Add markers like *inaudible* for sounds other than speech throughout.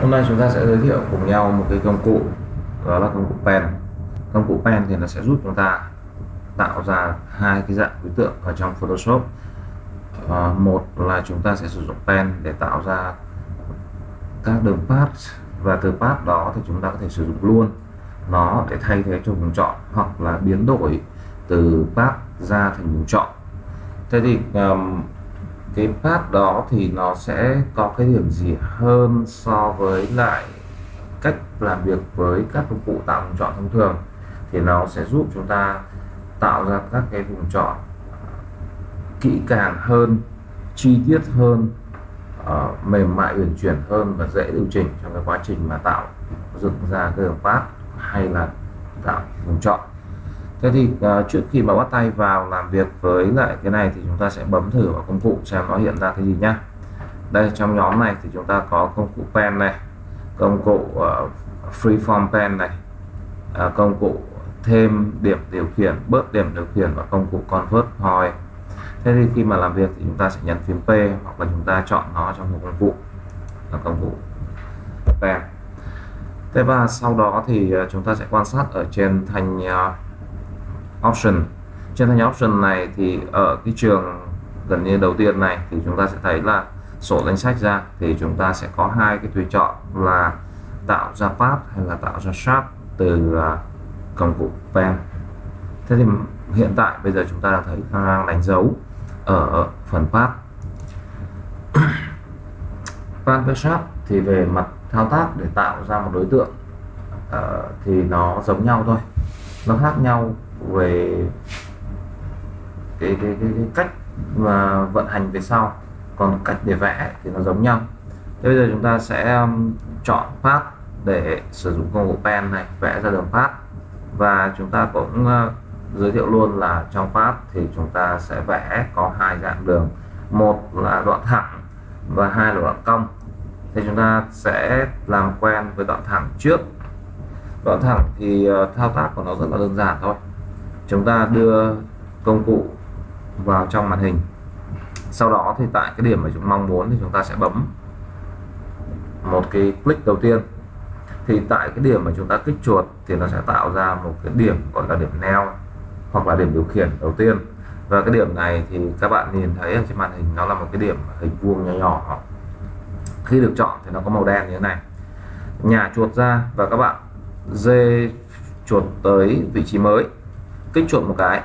Hôm nay chúng ta sẽ giới thiệu cùng nhau một cái công cụ đó là công cụ pen. Công cụ pen thì nó sẽ giúp chúng ta tạo ra hai cái dạng đối tượng ở trong Photoshop. À, một là chúng ta sẽ sử dụng pen để tạo ra các đường path và từ path đó thì chúng ta có thể sử dụng luôn nó để thay thế cho vùng chọn hoặc là biến đổi từ path ra thành vùng chọn. Thế thì um, cái path đó thì nó sẽ có cái điểm gì hơn so với lại cách làm việc với các công cụ tạo vùng chọn thông thường thì nó sẽ giúp chúng ta tạo ra các cái vùng chọn ờ, kỹ càng hơn chi tiết hơn uh, mềm mại uyển chuyển hơn và dễ điều chỉnh trong cái quá trình mà tạo dựng ra cái đường path hay là tạo vùng chọn thế thì uh, trước khi mà bắt tay vào làm việc với lại cái này thì chúng ta sẽ bấm thử vào công cụ xem nó hiện ra cái gì nhá. Đây trong nhóm này thì chúng ta có công cụ pen này công cụ ờ, uh, freeform pen này uh, công cụ thêm điểm điều khiển bớt điểm điều khiển và công cụ convert point. Thế thì khi mà làm việc thì chúng ta sẽ nhấn phím P hoặc là chúng ta chọn nó trong một công cụ là công cụ pen. Thế và sau đó thì à, chúng ta sẽ quan sát ở trên thành uh, option. Trên thanh option này thì ở cái trường gần như đầu tiên này thì chúng ta sẽ thấy là sổ danh sách ra thì chúng ta sẽ có hai cái tùy chọn là tạo ra path hay là tạo ra sharp từ uh, công cụ pen. Thế thì hiện tại bây giờ chúng ta đang thấy đang đánh dấu ở phần path *coughs* path với sharp thì về mặt thao tác để tạo ra một đối tượng uh, thì nó giống nhau thôi nó khác nhau về cái, cái, cái, cái cách mà vận hành về sau. Còn cách để vẽ thì nó giống nhau. Thế bây giờ chúng ta sẽ um, chọn path để sử dụng công cụ pen này vẽ ra đường path và chúng ta cũng uh, giới thiệu luôn là trong path thì chúng ta sẽ vẽ có hai dạng đường. Một là đoạn thẳng và hai là đoạn cong. Thì chúng ta sẽ làm quen với đoạn thẳng trước đoạn thẳng thì ờ, thao tác của nó rất là đơn giản thôi. Chúng ta đưa công cụ vào trong màn hình. Sau đó thì tại cái điểm mà chúng mong muốn thì chúng ta sẽ bấm một cái click đầu tiên. Thì tại cái điểm mà chúng ta kích chuột thì nó sẽ tạo ra một cái điểm gọi là điểm neo hoặc là điểm điều khiển đầu tiên. Và cái điểm này thì các bạn nhìn thấy ở trên màn hình nó là một cái điểm hình vuông nhỏ nhỏ. Khi được chọn thì nó có màu đen như thế này. Nhà chuột ra và các bạn dê chuột tới vị trí mới. Kích chuột một cái.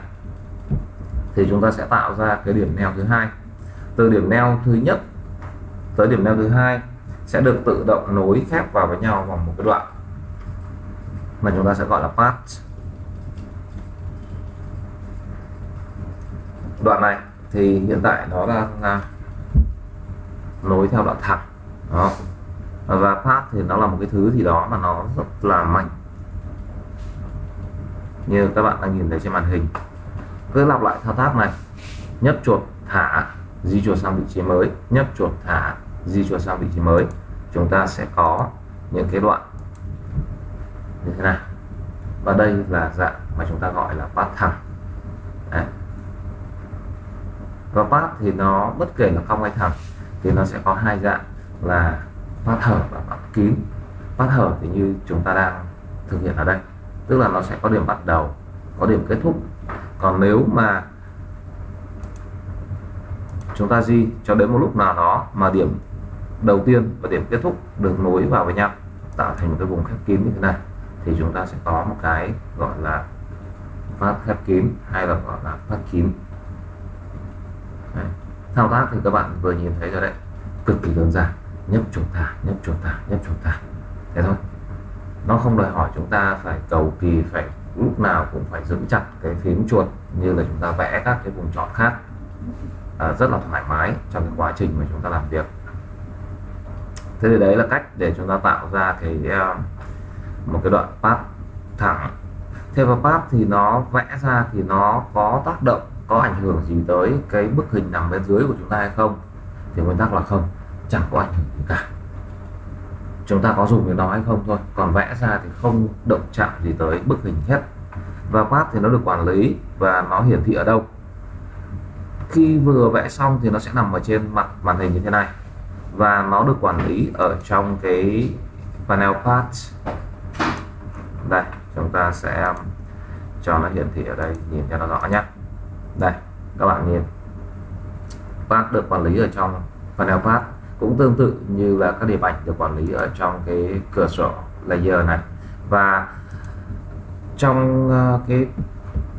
Thì chúng ta sẽ tạo ra cái điểm neo thứ hai. Từ điểm neo thứ nhất tới điểm neo thứ hai sẽ được tự động nối khép vào với nhau bằng một cái đoạn mà chúng ta sẽ gọi là path. Đoạn này thì hiện tại nó đang là nối theo đoạn thẳng. Đó và path thì nó là một cái thứ gì đó mà nó rất là mạnh. Như các bạn đang nhìn thấy trên màn hình. Cứ lặp lại thao tác này. Nhấp chuột, thả, di chuột sang vị trí mới. Nhấp chuột, thả, di chuột sang vị trí mới. Chúng ta sẽ có những cái đoạn như thế này. Và đây là dạng mà chúng ta gọi là path thẳng. Đấy. và path thì nó, bất kể là cong hay thẳng, thì nó sẽ có hai dạng là phát hở và bắt kín. Phát hở thì như chúng ta đang thực hiện ở đây, tức là nó sẽ có điểm bắt đầu, có điểm kết thúc. Còn nếu mà chúng ta di cho đến một lúc nào đó mà điểm đầu tiên và điểm kết thúc được nối vào với nhau, tạo thành một cái vùng khép kín như thế này, thì chúng ta sẽ có một cái gọi là phát khép kín hay là gọi là phát kín. Đấy. thao tác thì các bạn vừa nhìn thấy rồi đấy. Cực kỳ đơn giản nhấp chuột thả nhấp chuột thả nhấp chuột thả thế thôi. Nó không đòi hỏi chúng ta phải cầu kỳ phải lúc nào cũng phải giữ chặt cái phím chuột như là chúng ta vẽ các cái vùng chọn khác. À, rất là thoải mái trong cái quá trình mà chúng ta làm việc. Thế thì đấy là cách để chúng ta tạo ra cái ờ, một cái đoạn path thẳng. Thế vào path thì nó vẽ ra thì nó có tác động có ảnh hưởng gì tới cái bức hình nằm bên dưới của chúng ta hay không? Thì nguyên tắc là không chẳng có ảnh hưởng gì cả. Chúng ta có dùng cái đó hay không thôi, còn vẽ ra thì không động chạm gì tới bức hình hết. Và path thì nó được quản lý và nó hiển thị ở đâu. Khi vừa vẽ xong thì nó sẽ nằm ở trên mặt màn hình như thế này. Và nó được quản lý ở trong cái panel path đây, chúng ta sẽ um, cho nó hiển thị ở đây, nhìn cho nó rõ nhé. Đây, các bạn nhìn. Path được quản lý ở trong panel path cũng tương tự như là các điểm ảnh được quản lý ở trong cái cửa sổ layer này. Và trong ờ, cái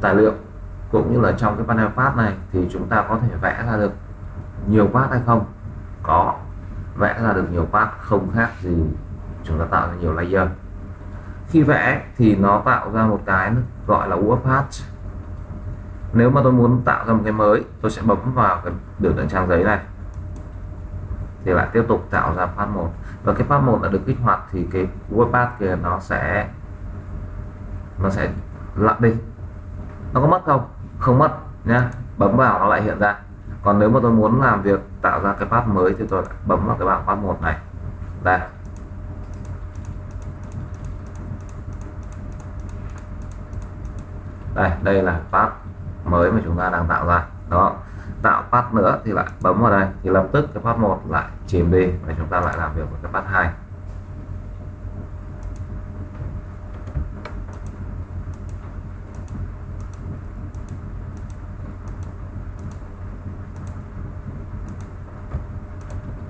tài liệu cũng như là trong cái panel path này thì chúng ta có thể vẽ ra được nhiều path hay không? Có. Vẽ ra được nhiều path không khác gì chúng ta tạo ra nhiều layer. Khi vẽ thì nó tạo ra một cái gọi là warp path nếu mà tôi muốn tạo ra một cái mới, tôi sẽ bấm vào cái biểu tượng trang giấy này thì lại tiếp tục tạo ra path một. Và cái path một đã được kích hoạt thì cái word path kia nó sẽ nó sẽ lặn đi. Nó có mất không? Không mất nhá. Bấm vào nó lại hiện ra. Còn nếu mà tôi muốn làm việc tạo ra cái path mới thì tôi lại bấm vào cái bảng path một này. Đây. Đây đây là path mới mà chúng ta đang tạo ra. Đó tạo path nữa thì lại bấm vào đây thì lập tức cái path 1 lại chìm đi và chúng ta lại làm việc với cái path 2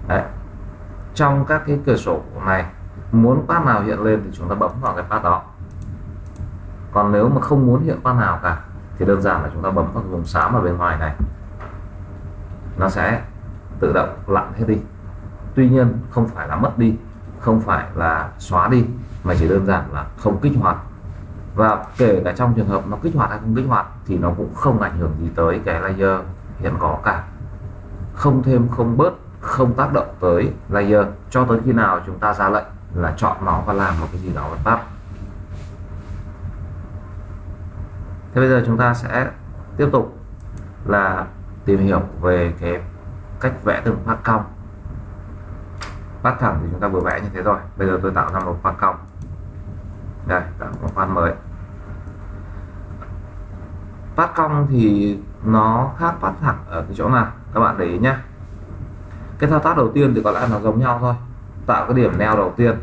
Đấy. trong các cái cửa sổ này, muốn path nào hiện lên thì chúng ta bấm vào cái path đó. Còn nếu mà không muốn hiện path nào cả, thì đơn giản là chúng ta bấm vào vùng xám ở bên ngoài này nó sẽ tự động lặn hết đi. Tuy nhiên, không phải là mất đi, không phải là xóa đi, mà chỉ đơn giản là không kích hoạt. Và kể cả trong trường hợp nó kích hoạt hay không kích hoạt thì nó cũng không ảnh hưởng gì tới cái layer hiện có cả. Không thêm, không bớt, không tác động tới layer cho tới khi nào chúng ta ra lệnh là chọn nó và làm một cái gì đó với tab thế bây giờ chúng ta sẽ tiếp tục là tìm hiểu về cái cách vẽ từng phát cong. Phát thẳng thì chúng ta vừa vẽ như thế rồi. Bây giờ tôi tạo ra một phát cong. Đây, tạo một phát mới. Phát cong thì nó khác phát thẳng ở cái chỗ nào? Các bạn để ý nhé cái thao tác đầu tiên thì có lẽ nó giống nhau thôi. Tạo cái điểm neo đầu tiên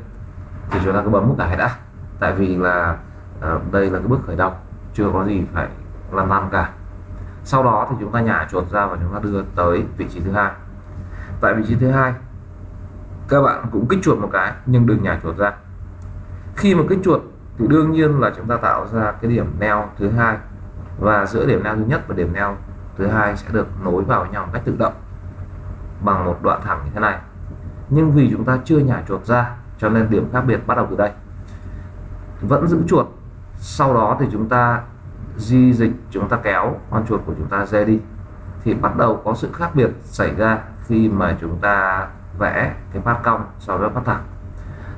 thì chúng ta cứ bấm một cái đã. Tại vì là ờ, đây là cái bước khởi động. Chưa có gì phải lăn lăn cả sau đó thì chúng ta nhả chuột ra và chúng ta đưa tới vị trí thứ hai. Tại vị trí thứ hai, các bạn cũng kích chuột một cái, nhưng đừng nhả chuột ra. Khi mà kích chuột thì đương nhiên là chúng ta tạo ra cái điểm neo thứ hai. Và giữa điểm neo thứ nhất và điểm neo thứ hai sẽ được nối vào nhau một cách tự động bằng một đoạn thẳng như thế này. Nhưng vì chúng ta chưa nhả chuột ra, cho nên điểm khác biệt bắt đầu từ đây. Vẫn giữ chuột, sau đó thì chúng ta di dịch chúng ta kéo, con chuột của chúng ta ra đi. Thì bắt đầu có sự khác biệt xảy ra khi mà chúng ta vẽ cái phát cong sau đó phát thẳng.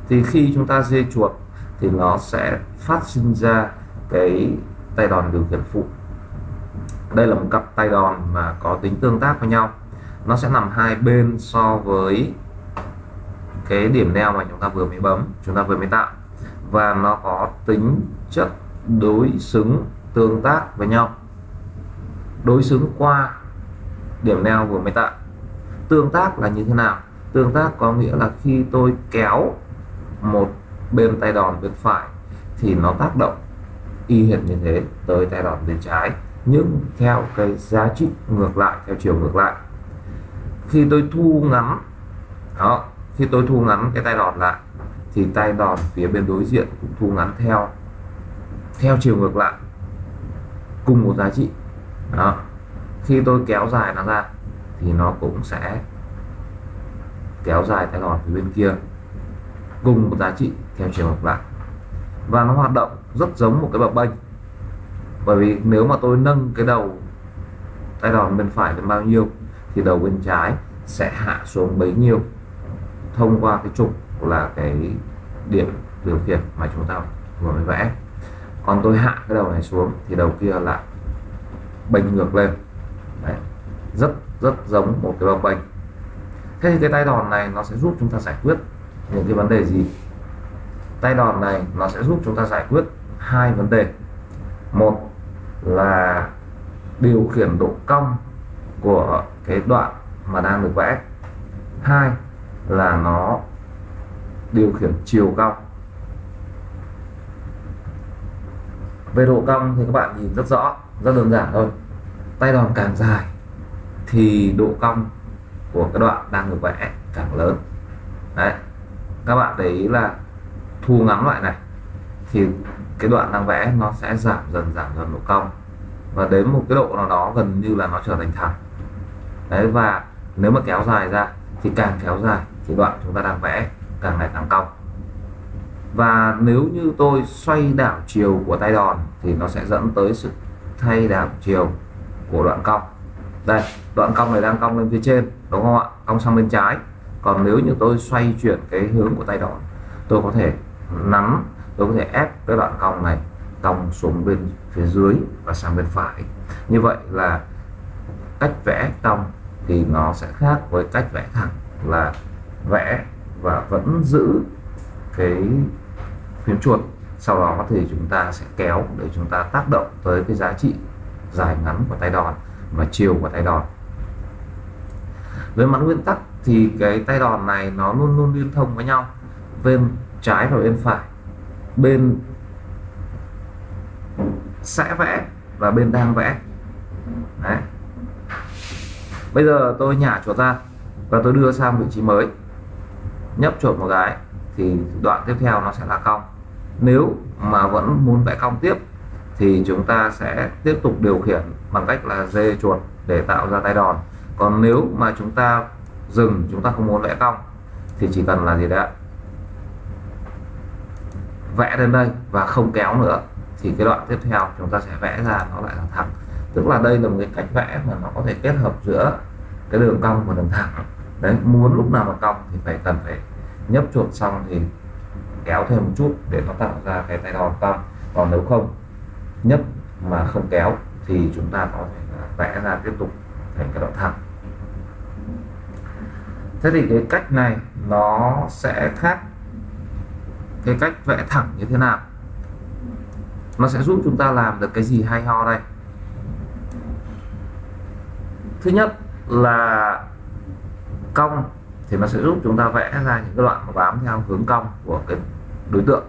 Thì khi chúng ta dê chuột thì nó sẽ phát sinh ra cái tay đòn điều khiển phụ. Đây là một cặp tay đòn mà có tính tương tác với nhau. Nó sẽ nằm hai bên so với cái điểm neo mà chúng ta vừa mới bấm, chúng ta vừa mới tạo. Và nó có tính chất đối xứng tương tác với nhau. Đối xứng qua điểm neo vừa mới tạo. Tương tác là như thế nào? Tương tác có nghĩa là khi tôi kéo một bên tay đòn bên phải thì nó tác động y hệt như thế tới tay đòn bên trái, nhưng theo cái giá trị ngược lại, theo chiều ngược lại. Khi tôi thu ngắn, đó, khi tôi thu ngắn cái tay đòn lại thì tay đòn phía bên đối diện cũng thu ngắn theo theo chiều ngược lại cùng một giá trị. Đó. Khi tôi kéo dài nó ra, thì nó cũng sẽ kéo dài tay đòn phía bên kia, cùng một giá trị theo chiều ngược lại. Và nó hoạt động rất giống một cái bập bênh. Bởi vì nếu mà tôi nâng cái đầu, tay đòn bên phải lên bao nhiêu, thì đầu bên trái sẽ hạ xuống bấy nhiêu, thông qua cái trục là cái điểm điều khiển mà chúng ta vừa mới vẽ còn tôi hạ cái đầu này xuống thì đầu kia lại bênh ngược lên. Đấy. rất rất giống một cái bập bênh. Thế thì cái tay đòn này nó sẽ giúp chúng ta giải quyết những cái vấn đề gì? Tay đòn này nó sẽ giúp chúng ta giải quyết hai vấn đề. Một là điều khiển độ cong của cái đoạn mà đang được vẽ. Hai là nó điều khiển chiều cong. Về độ cong thì các bạn nhìn rất rõ, rất đơn giản thôi. Tay đòn càng dài thì độ cong của cái đoạn đang được vẽ càng lớn. Đấy. Các bạn để ý là thu ngắn lại này, thì cái đoạn đang vẽ nó sẽ giảm dần giảm dần độ cong. Và đến một cái độ nào đó gần như là nó trở thành thẳng. Đấy, và nếu mà kéo dài ra thì càng kéo dài thì đoạn chúng ta đang vẽ càng ngày càng cong và nếu như tôi xoay đảo chiều của tay đòn thì nó sẽ dẫn tới sự thay đảo chiều của đoạn cong. Đây, đoạn cong này đang cong lên phía trên, đúng không ạ? Cong sang bên trái. Còn nếu như tôi xoay chuyển cái hướng của tay đòn, tôi có thể nắm, tôi có thể ép cái đoạn cong này cong xuống bên phía dưới và sang bên phải. Như vậy là cách vẽ cong thì nó sẽ khác với cách vẽ thẳng là vẽ và vẫn giữ cái phím chuột, sau đó thì chúng ta sẽ kéo để chúng ta tác động tới cái giá trị dài ngắn của tay đòn và chiều của tay đòn. Với mặt nguyên tắc thì cái tay đòn này nó luôn luôn liên thông với nhau, bên trái và bên phải. Bên sẽ vẽ và bên đang vẽ. Đấy. bây giờ tôi nhả chuột ra và tôi đưa sang vị trí mới. Nhấp chuột một cái thì đoạn tiếp theo nó sẽ là cong nếu mà vẫn muốn vẽ cong tiếp, thì chúng ta sẽ tiếp tục điều khiển bằng cách là dê chuột để tạo ra tay đòn. Còn nếu mà chúng ta dừng, chúng ta không muốn vẽ cong, thì chỉ cần là gì đấy vẽ đến đây và không kéo nữa, thì cái đoạn tiếp theo chúng ta sẽ vẽ ra nó lại là thẳng. Tức là đây là một cái cách vẽ mà nó có thể kết hợp giữa cái đường cong và đường thẳng. Đấy, muốn lúc nào mà cong thì phải cần phải nhấp chuột xong thì kéo thêm một chút để nó tạo ra cái tay đòn cong còn nếu không nhấp mà không kéo thì chúng ta có thể vẽ ra tiếp tục thành cái đoạn thẳng. Thế thì cái cách này nó sẽ khác cái cách vẽ thẳng như thế nào? Nó sẽ giúp chúng ta làm được cái gì hay ho đây? Thứ nhất là cong thì nó sẽ giúp chúng ta vẽ ra những cái đoạn bám theo hướng cong của cái đối tượng.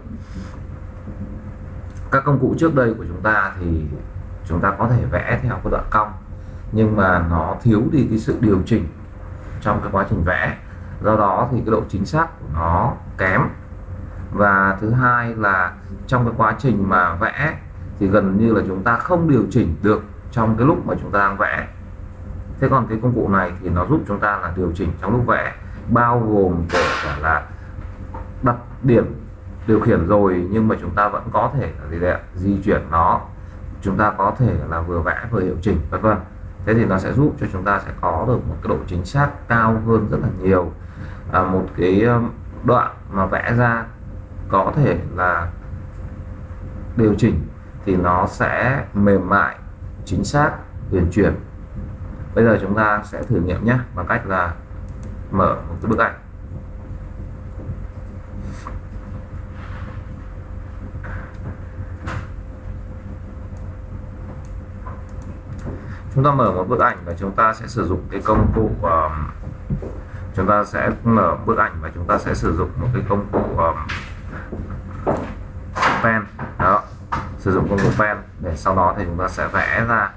Các công cụ trước đây của chúng ta thì chúng ta có thể vẽ theo cái đoạn cong, nhưng mà nó thiếu đi cái sự điều chỉnh trong cái quá trình vẽ. Do đó thì cái độ chính xác của nó kém. Và thứ hai là trong cái quá trình mà vẽ thì gần như là chúng ta không điều chỉnh được trong cái lúc mà chúng ta đang vẽ. Thế còn cái công cụ này thì nó giúp chúng ta là điều chỉnh trong lúc vẽ, bao gồm kể cả là đặt điểm điều khiển rồi nhưng mà chúng ta vẫn có thể là gì đấy di chuyển nó. Chúng ta có thể là vừa vẽ vừa hiệu chỉnh vân vân. Thế thì nó sẽ giúp cho chúng ta sẽ có được một cái độ chính xác cao hơn rất là nhiều. À, một cái đoạn mà vẽ ra có thể là điều chỉnh thì nó sẽ mềm mại chính xác huyền chuyển. Bây giờ chúng ta sẽ thử nghiệm nhé bằng cách là mở một cái bức ảnh. Chúng ta mở một bức ảnh và chúng ta sẽ sử dụng cái công cụ um, chúng ta sẽ mở bức ảnh và chúng ta sẽ sử dụng một cái công cụ um, pen. Đó sử dụng công cụ pen để sau đó thì chúng ta sẽ vẽ ra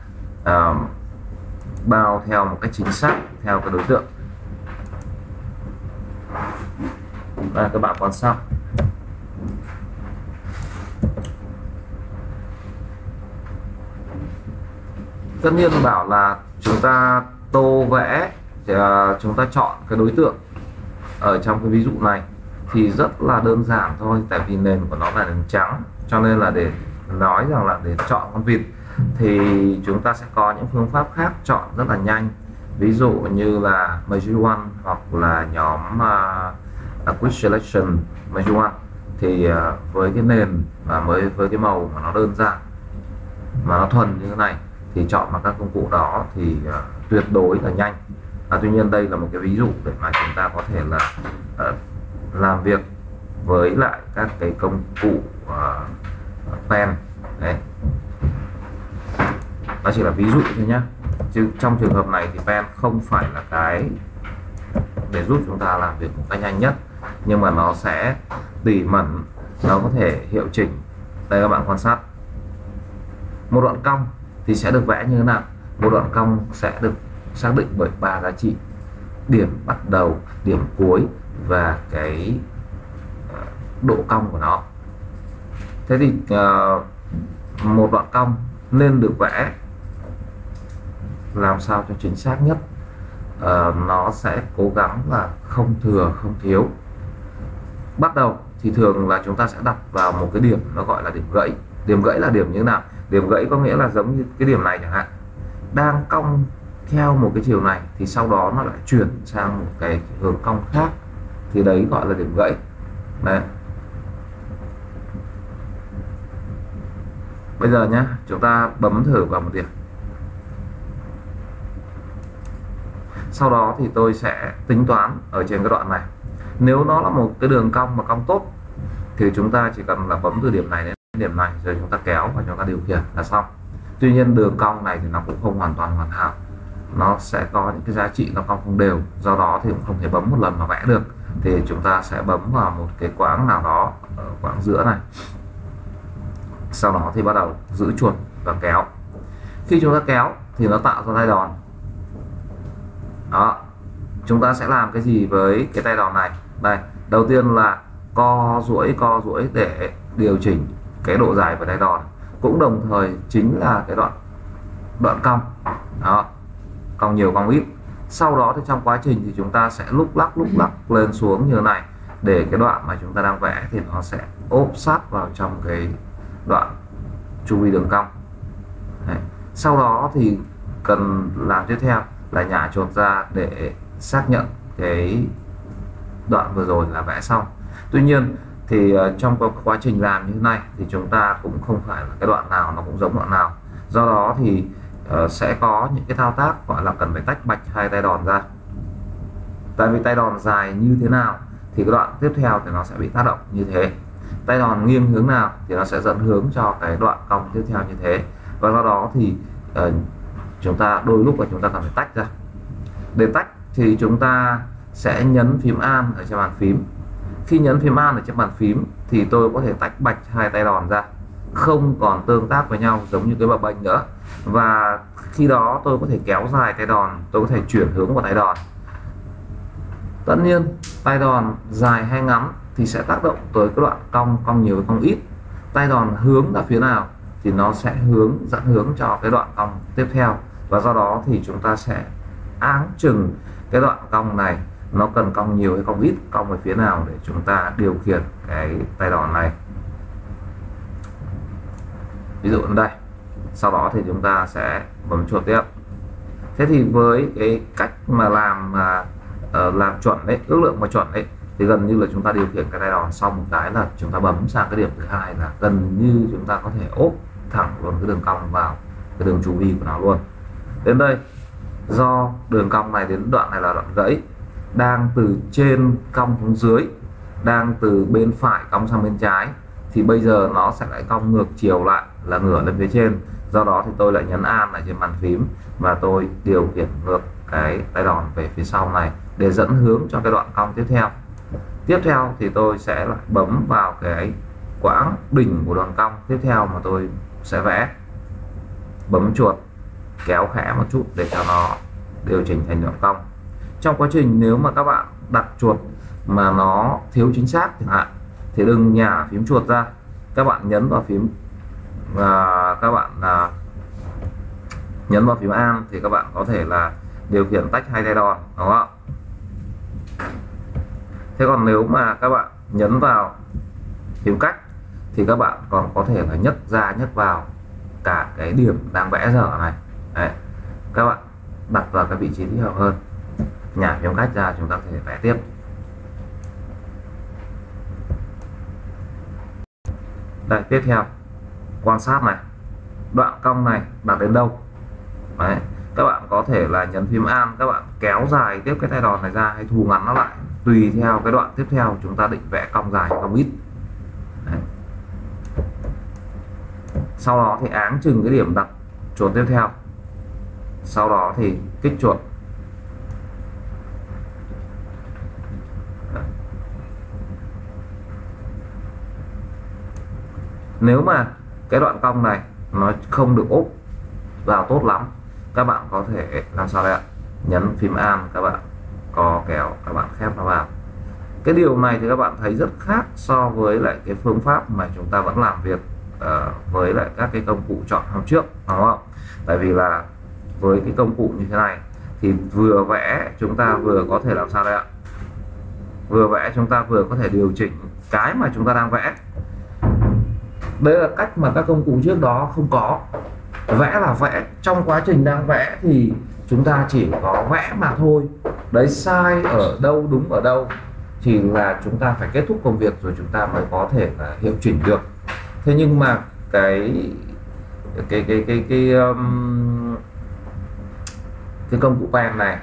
um, bao theo một cách chính xác theo cái đối tượng. Và các bạn quan sát. Tất nhiên bảo là chúng ta tô vẽ thì chúng ta chọn cái đối tượng ở trong cái ví dụ này thì rất là đơn giản thôi tại vì nền của nó là nền trắng cho nên là để nói rằng là để chọn con vịt thì chúng ta sẽ có những phương pháp khác chọn rất là nhanh. Ví dụ như là Magic One hoặc là nhóm uh, Quick Selection Magic One thì uh, với cái nền và mới với cái màu mà nó đơn giản mà nó thuần như thế này thì chọn bằng các công cụ đó thì uh, tuyệt đối là nhanh. À, tuy nhiên đây là một cái ví dụ để mà chúng ta có thể là uh, làm việc với lại các cái công cụ uh, pen. Đấy đó chỉ là ví dụ thôi nhé chứ trong trường hợp này thì pen không phải là cái để giúp chúng ta làm việc một cách nhanh nhất nhưng mà nó sẽ tỉ mẩn nó có thể hiệu chỉnh. Đây các bạn quan sát. Một đoạn cong thì sẽ được vẽ như thế nào? Một đoạn cong sẽ được xác định bởi ba giá trị. Điểm bắt đầu điểm cuối và cái ờ, độ cong của nó. Thế thì uh, một đoạn cong nên được vẽ làm sao cho chính xác nhất? Uh, nó sẽ cố gắng là không thừa không thiếu. Bắt đầu thì thường là chúng ta sẽ đặt vào một cái điểm nó gọi là điểm gãy. Điểm gãy là điểm như thế nào? Điểm gãy có nghĩa là giống như cái điểm này chẳng hạn. Đang cong theo một cái chiều này thì sau đó nó lại chuyển sang một cái hướng cong khác. Thì đấy gọi là điểm gãy. Đấy. Bây giờ nhé chúng ta bấm thử vào một điểm. Sau đó thì tôi sẽ tính toán ở trên cái đoạn này. Nếu nó là một cái đường cong mà cong tốt, thì chúng ta chỉ cần là bấm từ điểm này đến điểm này rồi chúng ta kéo và chúng ta điều khiển là xong. Tuy nhiên đường cong này thì nó cũng không hoàn toàn hoàn hảo. Nó sẽ có những cái giá trị nó cong không đều, do đó thì cũng không thể bấm một lần mà vẽ được. Thì chúng ta sẽ bấm vào một cái quãng nào đó ở quãng giữa này. Sau đó thì bắt đầu giữ chuột và kéo. Khi chúng ta kéo thì nó tạo ra tay đòn. Đó. Chúng ta sẽ làm cái gì với cái tay đòn này? Đây, đầu tiên là co duỗi co duỗi để điều chỉnh cái độ dài của tay đòn. Cũng đồng thời chính là cái đoạn đoạn cong. Đó, cong nhiều, cong ít. Sau đó thì trong quá trình thì chúng ta sẽ lúc lắc lúc lắc lên xuống như thế này. Để cái đoạn mà chúng ta đang vẽ thì nó sẽ ốp sát vào trong cái đoạn chu vi đường cong. Đấy. sau đó thì cần làm tiếp theo là nhả chuột ra để xác nhận cái đoạn vừa rồi là vẽ xong. Tuy nhiên thì uh, trong quá trình làm như thế này thì chúng ta cũng không phải là cái đoạn nào nó cũng giống đoạn nào. Do đó thì uh, sẽ có những cái thao tác gọi là cần phải tách bạch hai tay đòn ra. Tại vì tay đòn dài như thế nào thì cái đoạn tiếp theo thì nó sẽ bị tác động như thế. Tay đòn nghiêng hướng nào thì nó sẽ dẫn hướng cho cái đoạn cong tiếp theo như thế. Và do đó thì uh, chúng ta đôi lúc là chúng ta cần phải tách ra. Để tách thì chúng ta sẽ nhấn phím An ở trên bàn phím khi nhấn phím An ở trên bàn phím thì tôi có thể tách bạch hai tay đòn ra. Không còn tương tác với nhau giống như cái bập bênh nữa. Và khi đó tôi có thể kéo dài tay đòn, tôi có thể chuyển hướng của tay đòn. Tất nhiên, tay đòn dài hay ngắn thì sẽ tác động tới cái đoạn cong cong nhiều, cong ít. Tay đòn hướng ra phía nào thì nó sẽ hướng, dẫn hướng cho cái đoạn cong tiếp theo. Và do đó thì chúng ta sẽ áng chừng cái đoạn cong này nó cần cong nhiều hay cong ít cong về phía nào để chúng ta điều khiển cái tay đòn này? Ví dụ đây sau đó thì chúng ta sẽ bấm chuột tiếp. Thế thì với cái cách mà làm mà uh, làm chuẩn đấy ước lượng và chuẩn đấy thì gần như là chúng ta điều khiển cái tay đòn xong một cái là chúng ta bấm sang cái điểm thứ hai là gần như chúng ta có thể ốp thẳng luôn cái đường cong vào cái đường chu vi của nó luôn. Đến đây do đường cong này đến đoạn này là đoạn gãy đang từ trên cong xuống dưới, đang từ bên phải cong sang bên trái, thì bây giờ nó sẽ lại cong ngược chiều lại, là ngửa lên phía trên. Do đó thì tôi lại nhấn an ở trên bàn phím và tôi điều khiển ngược cái tay đòn về phía sau này để dẫn hướng cho cái đoạn cong tiếp theo. Tiếp theo thì tôi sẽ lại bấm vào cái quãng đỉnh của đoạn cong tiếp theo mà tôi sẽ vẽ. Bấm chuột, kéo khẽ một chút để cho nó điều chỉnh thành đoạn cong trong quá trình nếu mà các bạn đặt chuột mà nó thiếu chính xác chẳng hạn, thì đừng nhả phím chuột ra. Các bạn nhấn vào phím và các bạn là nhấn vào phím an thì các bạn có thể là điều khiển tách hai tay đòn, đúng không? Thế còn nếu mà các bạn nhấn vào phím cách thì các bạn còn có thể là nhấc ra, nhấc vào cả cái điểm đang vẽ dở này. Đấy. các bạn đặt vào cái vị trí thích hợp hơn nhả nhóm cách ra, chúng ta có thể vẽ tiếp. Đây, tiếp theo. Quan sát này. Đoạn cong này đạt đến đâu? Đấy. các bạn có thể là nhấn phím an, các bạn kéo dài tiếp cái tay đòn này ra hay thu ngắn nó lại. Tùy theo cái đoạn tiếp theo, chúng ta định vẽ cong dài cong ít. Đấy. sau đó thì áng chừng cái điểm đặt chuột tiếp theo. Sau đó thì kích chuột. Nếu mà cái đoạn cong này nó không được úp vào tốt lắm các bạn có thể làm sao đây ạ? Nhấn phím an các bạn co kéo, các bạn khép nó vào. Cái điều này thì các bạn thấy rất khác so với lại cái phương pháp mà chúng ta vẫn làm việc uh, với lại các cái công cụ chọn hôm trước đúng không? Tại vì là với cái công cụ như thế này thì vừa vẽ chúng ta vừa có thể làm sao đây ạ? Vừa vẽ chúng ta vừa có thể điều chỉnh cái mà chúng ta đang vẽ đấy là cách mà các công cụ trước đó không có. Vẽ là vẽ. Trong quá trình đang vẽ thì chúng ta chỉ có vẽ mà thôi. Đấy sai ở đâu đúng ở đâu thì là chúng ta phải kết thúc công việc rồi chúng ta mới có thể là hiệu chỉnh được. Thế nhưng mà cái cái cái cái cái um, cái công cụ pen này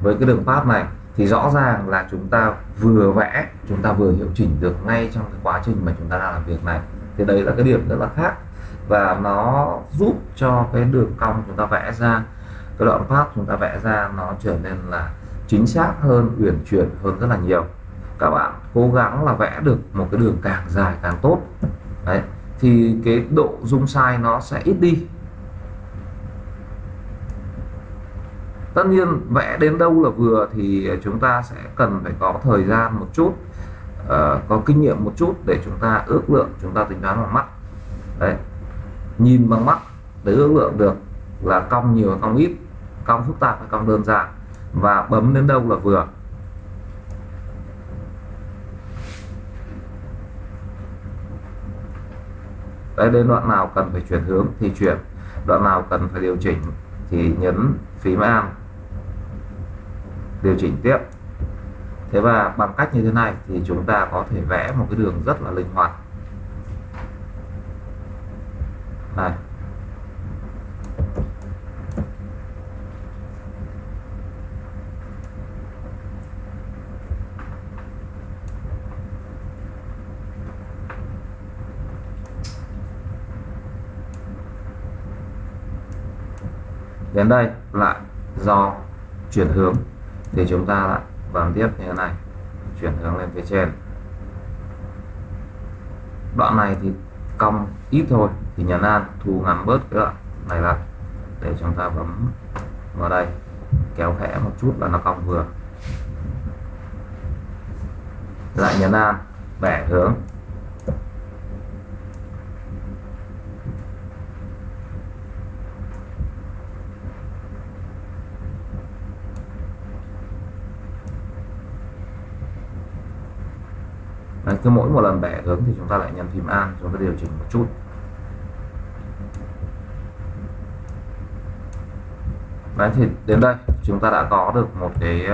với cái đường path này thì rõ ràng là chúng ta vừa vẽ chúng ta vừa hiệu chỉnh được ngay trong cái quá trình mà chúng ta đang làm việc này thì đấy là cái điểm rất là khác. Và nó giúp cho cái đường cong chúng ta vẽ ra, cái đoạn path chúng ta vẽ ra nó trở nên là chính xác hơn, uyển chuyển hơn rất là nhiều. Các bạn cố gắng là vẽ được một cái đường càng dài càng tốt. Đấy, thì cái độ rung sai nó sẽ ít đi. Tất nhiên vẽ đến đâu là vừa thì chúng ta sẽ cần phải có thời gian một chút. Ờ, có kinh nghiệm một chút để chúng ta ước lượng chúng ta tính toán bằng mắt. Đấy. Nhìn bằng mắt để ước lượng được là cong nhiều hay cong ít, cong phức tạp hay cong đơn giản và bấm đến đâu là vừa. Đấy, đến đoạn nào cần phải chuyển hướng thì chuyển, đoạn nào cần phải điều chỉnh thì nhấn phím an. Điều chỉnh tiếp thế và bằng cách như thế này thì chúng ta có thể vẽ một cái đường rất là linh hoạt. Này. Đến đây, lại do chuyển hướng thì chúng ta lại bấm tiếp như thế này. Chuyển hướng lên phía trên. Đoạn này thì cong ít thôi, thì nhấn an thu ngắn bớt cái đoạn này lại để chúng ta bấm vào đây, kéo khẽ một chút là nó cong vừa. Lại nhấn an bẻ hướng Đấy, cứ mỗi một lần bẻ hướng thì chúng ta lại nhấn phím an, chúng ta điều chỉnh một chút. Đấy, thì đến đây, chúng ta đã có được một cái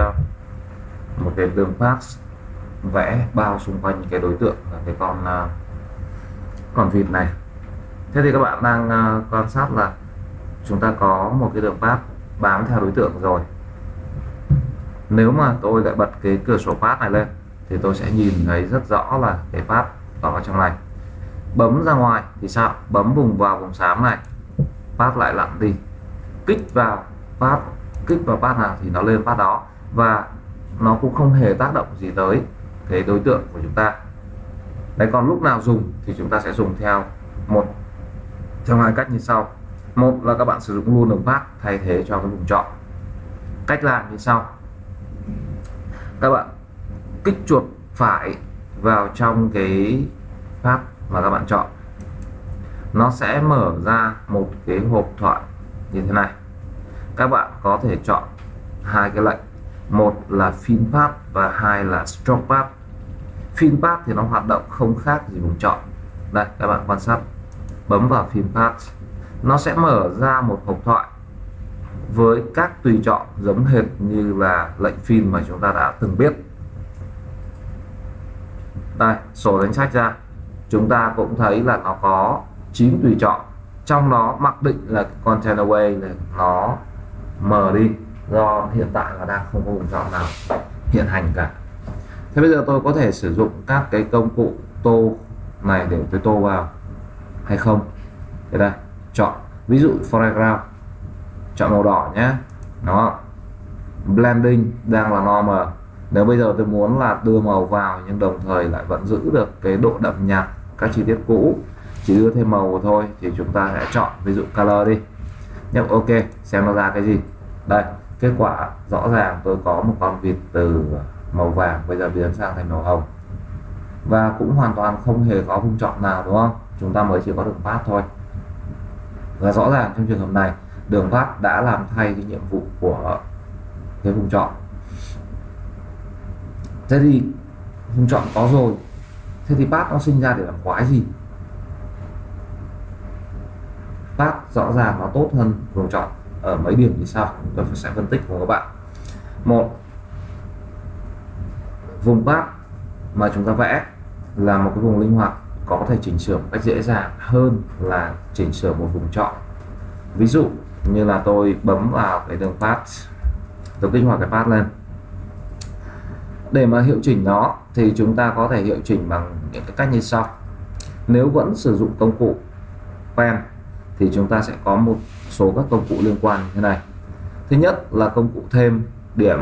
một cái đường pass vẽ bao xung quanh cái đối tượng là cái con à, con vịt này. Thế thì các bạn đang à, quan sát là chúng ta có một cái đường pass bám theo đối tượng rồi. Nếu mà tôi lại bật cái cửa sổ path này lên thì tôi sẽ nhìn thấy rất rõ là cái phát ở trong này. Bấm ra ngoài thì sao? Bấm vùng vào vùng xám này. Phát lại lặn đi. Kích vào phát, kích vào phát nào thì nó lên phát đó. Và nó cũng không hề tác động gì tới cái đối tượng của chúng ta. Đấy, còn lúc nào dùng thì chúng ta sẽ dùng theo một trong hai cách như sau. Một là các bạn sử dụng luôn đường phát thay thế cho cái vùng chọn cách làm như sau. Các bạn kích chuột phải vào trong cái pháp mà các bạn chọn. Nó sẽ mở ra một cái hộp thoại như thế này. Các bạn có thể chọn hai cái lệnh. Một là finpath và hai là stroke Finpath thì nó hoạt động không khác gì vùng chọn. Đây các bạn quan sát. Bấm vào finpath, nó sẽ mở ra một hộp thoại với các tùy chọn giống hệt như là lệnh phim mà chúng ta đã từng biết đây, sổ danh sách ra. Chúng ta cũng thấy là nó có 9 tùy chọn. Trong đó mặc định là container way này nó mờ đi, do hiện tại là đang không có vùng chọn nào hiện hành cả. Thế bây giờ tôi có thể sử dụng các cái công cụ tô này để tôi tô vào hay không? Thế đây, chọn. Ví dụ foreground, chọn màu đỏ nhé. Đó. Blending đang là normal nếu bây giờ tôi muốn là đưa màu vào nhưng đồng thời lại vẫn giữ được cái độ đậm nhạt các chi tiết cũ, chỉ đưa thêm màu thôi thì chúng ta sẽ chọn ví dụ color đi. Nhấp ok, xem nó ra cái gì. Đây, kết quả rõ ràng tôi có một con vịt từ màu vàng, bây giờ biến sang thành màu hồng. Và cũng hoàn toàn không hề có vùng chọn nào, đúng không? Chúng ta mới chỉ có đường path thôi. Và rõ ràng trong trường hợp này, đường path đã làm thay cái nhiệm vụ của cái vùng chọn thế thì vùng chọn có rồi. Thế thì bát nó sinh ra để làm quái gì? Bát rõ ràng nó tốt hơn vùng chọn ở mấy điểm như sau tôi sẽ phân tích cùng các bạn. Một, vùng bát mà chúng ta vẽ là một cái vùng linh hoạt, có thể chỉnh sửa một cách dễ dàng hơn là chỉnh sửa một vùng chọn ví dụ như là tôi bấm vào cái đường path, tôi kích hoạt cái path lên để mà hiệu chỉnh nó, thì chúng ta có thể hiệu chỉnh bằng những cái cách như sau. Nếu vẫn sử dụng công cụ pen, thì chúng ta sẽ có một số các công cụ liên quan như thế này. Thứ nhất là công cụ thêm điểm,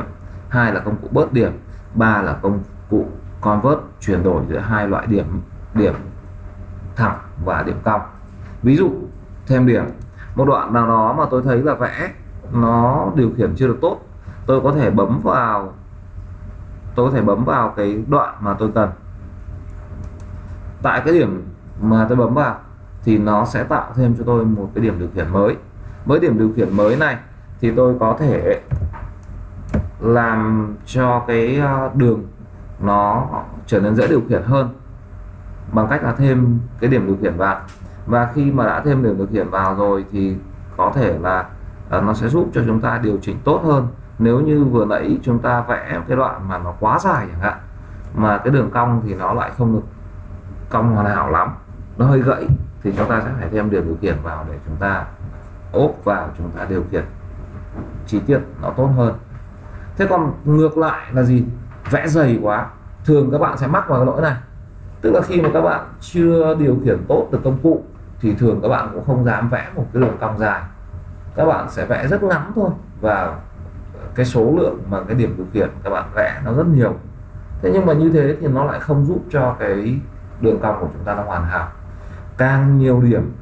hai là công cụ bớt điểm, ba là công cụ convert, chuyển đổi giữa hai loại điểm điểm thẳng và điểm cong. Ví dụ, thêm điểm. Một đoạn nào đó mà tôi thấy là vẽ, nó điều khiển chưa được tốt, tôi có thể bấm vào tôi có thể bấm vào cái đoạn mà tôi cần. Tại cái điểm mà tôi bấm vào thì nó sẽ tạo thêm cho tôi một cái điểm điều khiển mới. Với điểm điều khiển mới này thì tôi có thể làm cho cái ờ, đường nó trở nên dễ điều khiển hơn bằng cách là thêm cái điểm điều khiển vào. Và khi mà đã thêm điểm điều khiển vào rồi thì có thể là ờ, nó sẽ giúp cho chúng ta điều chỉnh tốt hơn nếu như vừa nãy chúng ta vẽ cái đoạn mà nó quá dài chẳng hạn, mà cái đường cong thì nó lại không được cong hoàn hảo lắm, nó hơi gãy, thì chúng ta sẽ phải thêm điều điều khiển vào để chúng ta ốp vào, chúng ta điều khiển chi tiết nó tốt hơn. Thế còn ngược lại là gì? Vẽ dày quá. Thường các bạn sẽ mắc vào cái lỗi này. Tức là khi mà các bạn chưa điều khiển tốt được công cụ, thì thường các bạn cũng không dám vẽ một cái đường cong dài. Các bạn sẽ vẽ rất ngắn thôi và cái số lượng mà cái điểm điều khiển các bạn vẽ nó rất nhiều. Thế nhưng mà như thế thì nó lại không giúp cho cái đường cong của chúng ta nó hoàn hảo. Càng nhiều điểm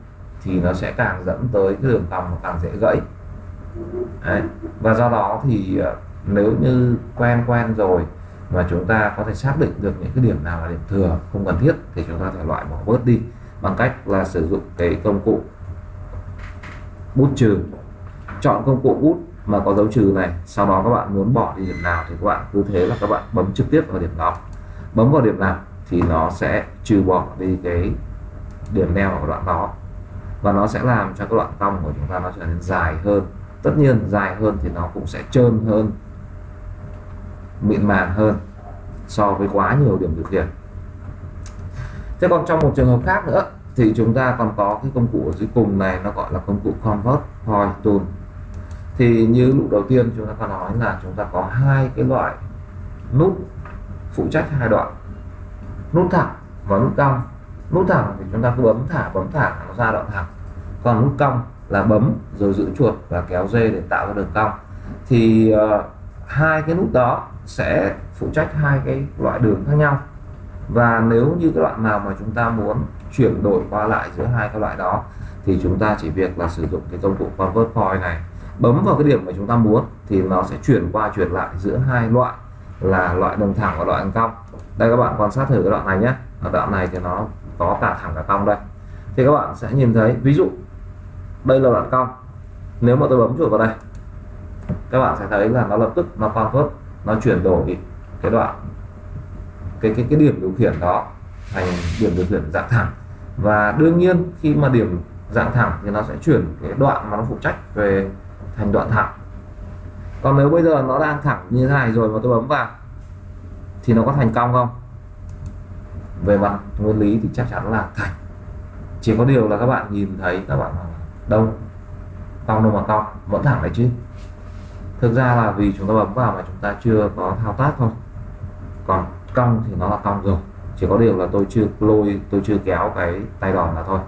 thì nó sẽ càng dẫn tới cái đường cong nó càng dễ gãy. Đấy. và do đó thì ờ, nếu như quen quen rồi mà chúng ta có thể xác định được những cái điểm nào là điểm thừa, không cần thiết thì chúng ta phải loại bỏ bớt đi bằng cách là sử dụng cái công cụ bút trừ chọn công cụ bút mà có dấu trừ này, sau đó các bạn muốn bỏ đi điểm nào thì các bạn cứ thế là các bạn bấm trực tiếp vào điểm đó. Bấm vào điểm nào thì nó sẽ trừ bỏ đi cái điểm neo ở đoạn đó. Và nó sẽ làm cho các đoạn cong của chúng ta nó trở nên dài hơn. Tất nhiên dài hơn thì nó cũng sẽ trơn hơn, mịn màng hơn so với quá nhiều điểm điều khiển. Thế còn trong một trường hợp khác nữa thì chúng ta còn có cái công cụ ở dưới cùng này, nó gọi là công cụ convert point tool thì như lúc đầu tiên chúng ta có nói là chúng ta có hai cái loại nút phụ trách hai đoạn. Nút thẳng và nút cong. Nút thẳng thì chúng ta cứ bấm thả bấm thả nó ra đoạn thẳng. Còn nút cong là bấm rồi giữ chuột và kéo dê để tạo ra đường cong. Thì uh, hai cái nút đó sẽ phụ trách hai cái loại đường khác nhau. Và nếu như cái đoạn nào mà chúng ta muốn chuyển đổi qua lại giữa hai cái loại đó thì chúng ta chỉ việc là sử dụng cái công cụ convert point này bấm vào cái điểm mà chúng ta muốn thì nó sẽ chuyển qua chuyển lại giữa hai loại là loại đường thẳng và loại đường cong. Đây các bạn quan sát thử cái đoạn này nhé. Ở đoạn này thì nó có cả thẳng cả cong đây. Thì các bạn sẽ nhìn thấy, ví dụ đây là đoạn cong. Nếu mà tôi bấm chuột vào đây, các bạn sẽ thấy là nó lập tức nó convert nó chuyển đổi cái đoạn, cái cái cái điểm điều khiển đó thành điểm điều khiển dạng thẳng. Và đương nhiên khi mà điểm dạng thẳng thì nó sẽ chuyển cái đoạn mà nó phụ trách về thành đoạn thẳng. Còn nếu bây giờ nó đang thẳng như thế này rồi mà tôi bấm vào, thì nó có thành cong không? Về mặt nguyên lý thì chắc chắn là thành. Chỉ có điều là các bạn nhìn thấy, các bạn đâu cong đâu mà cong, vẫn thẳng đấy chứ. Thực ra là vì chúng ta bấm vào mà chúng ta chưa có thao tác thôi. Còn cong thì nó là cong rồi. Chỉ có điều là tôi chưa lôi, tôi chưa kéo cái tay đòn là thôi.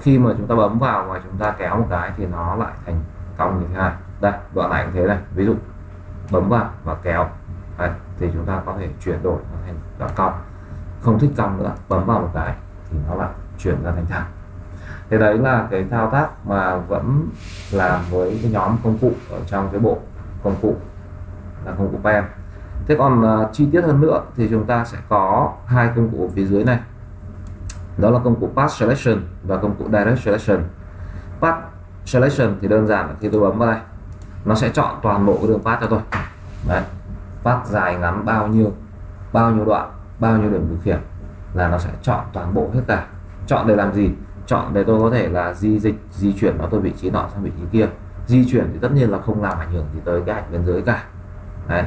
Khi mà chúng ta bấm vào và chúng ta kéo một cái thì nó lại thành cong như thế này đây đoạn này cũng thế này. Ví dụ bấm vào và kéo. Đây, thì chúng ta có thể chuyển đổi nó thành đoạn cong không thích cong nữa bấm vào một cái thì nó lại chuyển ra thành thẳng thế đấy là cái thao tác mà vẫn làm với cái nhóm công cụ ở trong cái bộ công cụ là công cụ pen. Thế còn uh, chi tiết hơn nữa thì chúng ta sẽ có hai công cụ ở phía dưới này. Đó là công cụ path selection và công cụ direct selection. Path selection thì đơn giản là khi tôi bấm vào đây. Nó sẽ chọn toàn bộ cái đường path cho tôi. Đấy. Path dài ngắn bao nhiêu bao nhiêu đoạn, bao nhiêu điểm điều khiển là nó sẽ chọn toàn bộ hết cả. Chọn để làm gì? Chọn để tôi có thể là di dịch, di chuyển nó từ vị trí nọ sang vị trí kia. Di chuyển thì tất nhiên là không làm ảnh hưởng gì tới cái ảnh bên dưới cả. Đấy.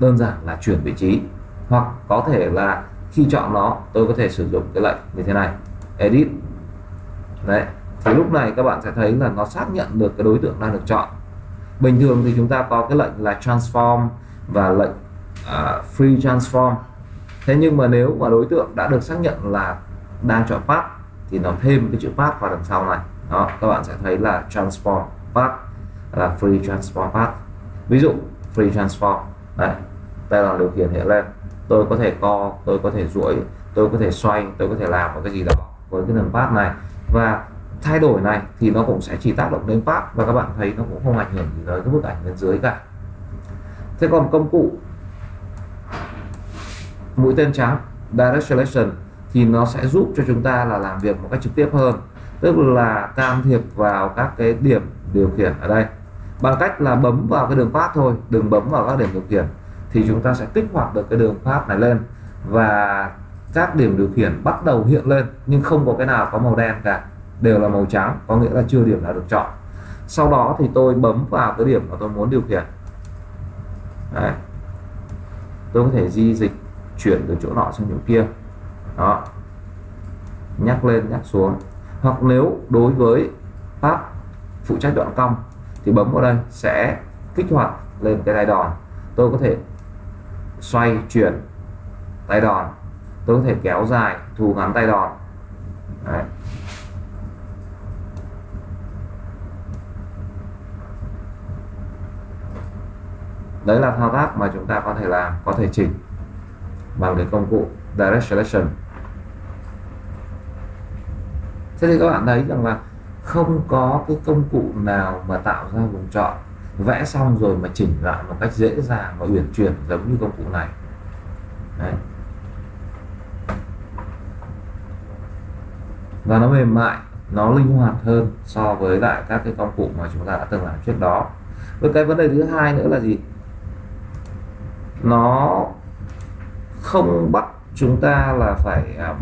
Đơn giản là chuyển vị trí. Hoặc có thể là khi chọn nó, tôi có thể sử dụng cái lệnh như thế này. Edit. Đấy thì lúc này các bạn sẽ thấy là nó xác nhận được cái đối tượng đang được chọn. Bình thường thì chúng ta có cái lệnh là transform và lệnh uh, free transform. Thế nhưng mà nếu mà đối tượng đã được xác nhận là đang chọn path thì nó thêm cái chữ path vào đằng sau này. Đó các bạn sẽ thấy là transform path là free transform path. Ví dụ free transform. Đây đây là điều khiển hiện lên. Tôi có thể co tôi có thể duỗi tôi có thể xoay tôi có thể làm một cái gì đó với cái đường path này. Và thay đổi này thì nó cũng sẽ chỉ tác động đến path và các bạn thấy nó cũng không ảnh hưởng gì tới cái bức ảnh bên dưới cả. Thế còn công cụ mũi tên trắng, direct selection, thì nó sẽ giúp cho chúng ta là làm việc một cách trực tiếp hơn, tức là can thiệp vào các cái điểm điều khiển ở đây. Bằng cách là bấm vào cái đường phát thôi, đừng bấm vào các điểm điều khiển, thì chúng ta sẽ kích hoạt được cái đường phát này lên và các điểm điều khiển bắt đầu hiện lên, nhưng không có cái nào có màu đen cả đều là màu trắng, có nghĩa là chưa điểm nào được chọn. Sau đó thì tôi bấm vào cái điểm mà tôi muốn điều khiển. Đấy. tôi có thể di dịch, chuyển từ chỗ nọ sang chỗ kia. Đó. Nhắc lên, nhắc xuống. Hoặc nếu đối với tab phụ trách đoạn cong thì bấm vào đây, sẽ kích hoạt lên cái tay đòn. Tôi có thể xoay, chuyển tay đòn. Tôi có thể kéo dài, thu ngắn tay đòn. Đấy. Đấy là thao tác mà chúng ta có thể làm, có thể chỉnh bằng cái công cụ direct selection. Thế thì các bạn thấy rằng là không có cái công cụ nào mà tạo ra vùng chọn vẽ xong rồi mà chỉnh lại một cách dễ dàng và uyển chuyển giống như công cụ này. Đấy. và nó mềm mại, nó linh hoạt hơn so với lại các cái công cụ mà chúng ta đã từng làm trước đó. Với cái vấn đề thứ hai nữa là gì? Nó không bắt chúng ta là phải à,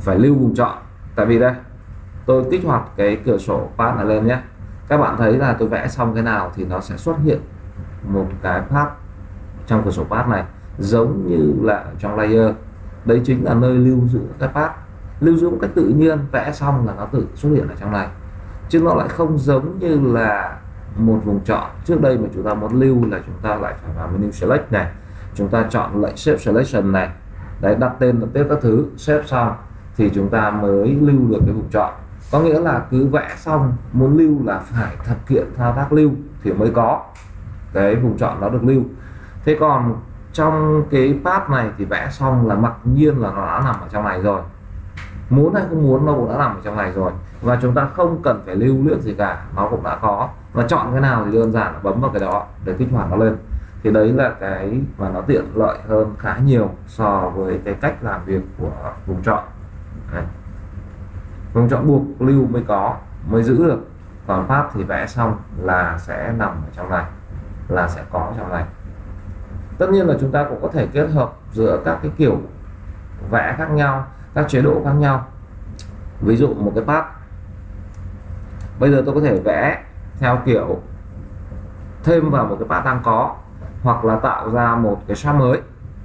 phải lưu vùng chọn tại vì đây, tôi kích hoạt cái cửa sổ path này lên nhé. Các bạn thấy là tôi vẽ xong cái nào thì nó sẽ xuất hiện một cái path trong cửa sổ path này, giống như là trong layer. Đấy chính là nơi lưu giữ cái path lưu giữ một cách tự nhiên, vẽ xong là nó tự xuất hiện ở trong này. Chứ nó lại không giống như là một vùng chọn. Trước đây mà chúng ta muốn lưu là chúng ta lại phải vào menu select này. Chúng ta chọn lệnh shape selection này. Đấy, đặt tên, đặt tiếp các thứ xếp xong thì chúng ta mới lưu được cái vùng chọn. Có nghĩa là cứ vẽ xong, muốn lưu là phải thực hiện thao tác lưu thì mới có. Cái vùng chọn nó được lưu. Thế còn trong cái path này thì vẽ xong là mặc nhiên là nó đã nằm ở trong này rồi. Muốn hay không muốn nó cũng đã nằm ở trong này rồi. Và chúng ta không cần phải lưu luyện gì cả, nó cũng đã có mà chọn cái nào thì đơn giản là bấm vào cái đó để kích hoạt nó lên. Thì đấy là cái mà nó tiện lợi hơn khá nhiều so với cái cách làm việc của vùng chọn. Đấy. vùng chọn buộc lưu mới có, mới giữ được. Còn pháp thì vẽ xong là sẽ nằm ở trong này, là sẽ có trong này. Tất nhiên là chúng ta cũng có thể kết hợp giữa các cái kiểu vẽ khác nhau, các chế độ khác nhau. Ví dụ một cái path. Bây giờ tôi có thể vẽ theo kiểu thêm vào một cái path đang có hoặc là tạo ra một cái shop mới.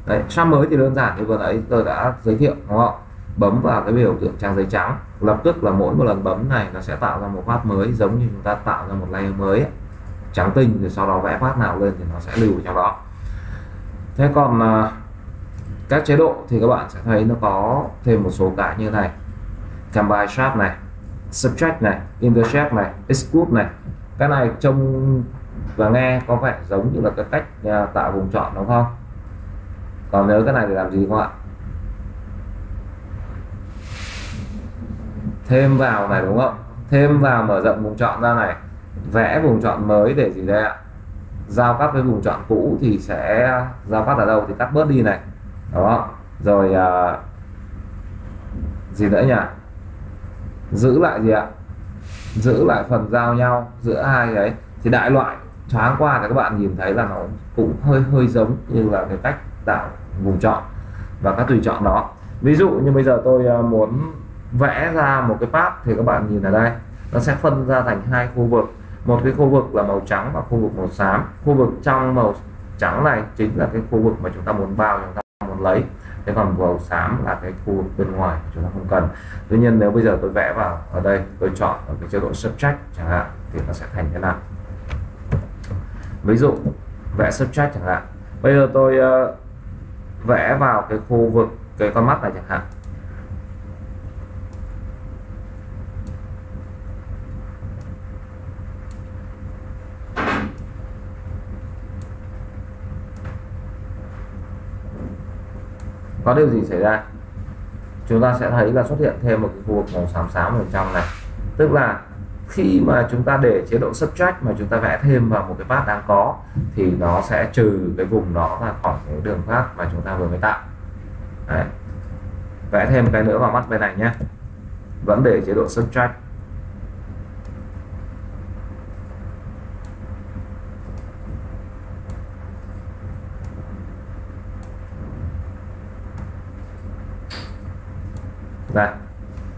Đấy shop mới thì đơn giản như vừa nãy tôi đã giới thiệu đúng không bấm vào cái biểu tượng trang giấy trắng lập tức là mỗi một lần bấm này nó sẽ tạo ra một phát mới giống như chúng ta tạo ra một layer mới ấy. trắng tinh rồi sau đó vẽ phát nào lên thì nó sẽ lưu trong đó. Thế còn uh, các chế độ thì các bạn sẽ thấy nó có thêm một số cái như này. Combine sharp này subtract này intersect này exclude này cái này trông và nghe có vẻ giống như là cái cách à, tạo vùng chọn đúng không? Còn nhớ cái này để làm gì không ạ? Thêm vào này đúng không? Thêm vào mở rộng vùng chọn ra này. Vẽ vùng chọn mới để gì đây ạ? Giao cắt với vùng chọn cũ thì sẽ giao cắt ở đâu thì cắt bớt đi này. Đó. Rồi à, gì nữa nhỉ? Giữ lại gì ạ? Giữ lại phần giao nhau giữa hai cái thì đại loại, thoáng qua thì các bạn nhìn thấy là nó cũng hơi hơi giống như là cái cách tạo vùng chọn và các tùy chọn đó. Ví dụ như bây giờ tôi ờ, muốn vẽ ra một cái path thì các bạn nhìn ở đây. Nó sẽ phân ra thành hai khu vực. Một cái khu vực là màu trắng và khu vực màu xám. Khu vực trong màu trắng này chính là cái khu vực mà chúng ta muốn vào chúng ta muốn lấy thế còn màu xám là cái khu vực bên ngoài chúng ta không cần. Tuy nhiên nếu bây giờ tôi vẽ vào ở đây tôi chọn ở cái chế độ subtract chẳng hạn thì nó sẽ thành thế nào? Ví dụ vẽ subtract chẳng hạn. Bây giờ tôi uh, vẽ vào cái khu vực cái con mắt này chẳng hạn. Có điều gì xảy ra? Chúng ta sẽ thấy là xuất hiện thêm một cái khu vực màu xám xám ở trong này. Tức là khi mà chúng ta để chế độ subtract mà chúng ta vẽ thêm vào một cái path đang có, thì nó sẽ trừ cái vùng đó ra khỏi cái đường path mà chúng ta vừa mới tạo. Đấy. vẽ thêm cái nữa vào mắt bên này nhé. Vẫn để chế độ subtract. Đây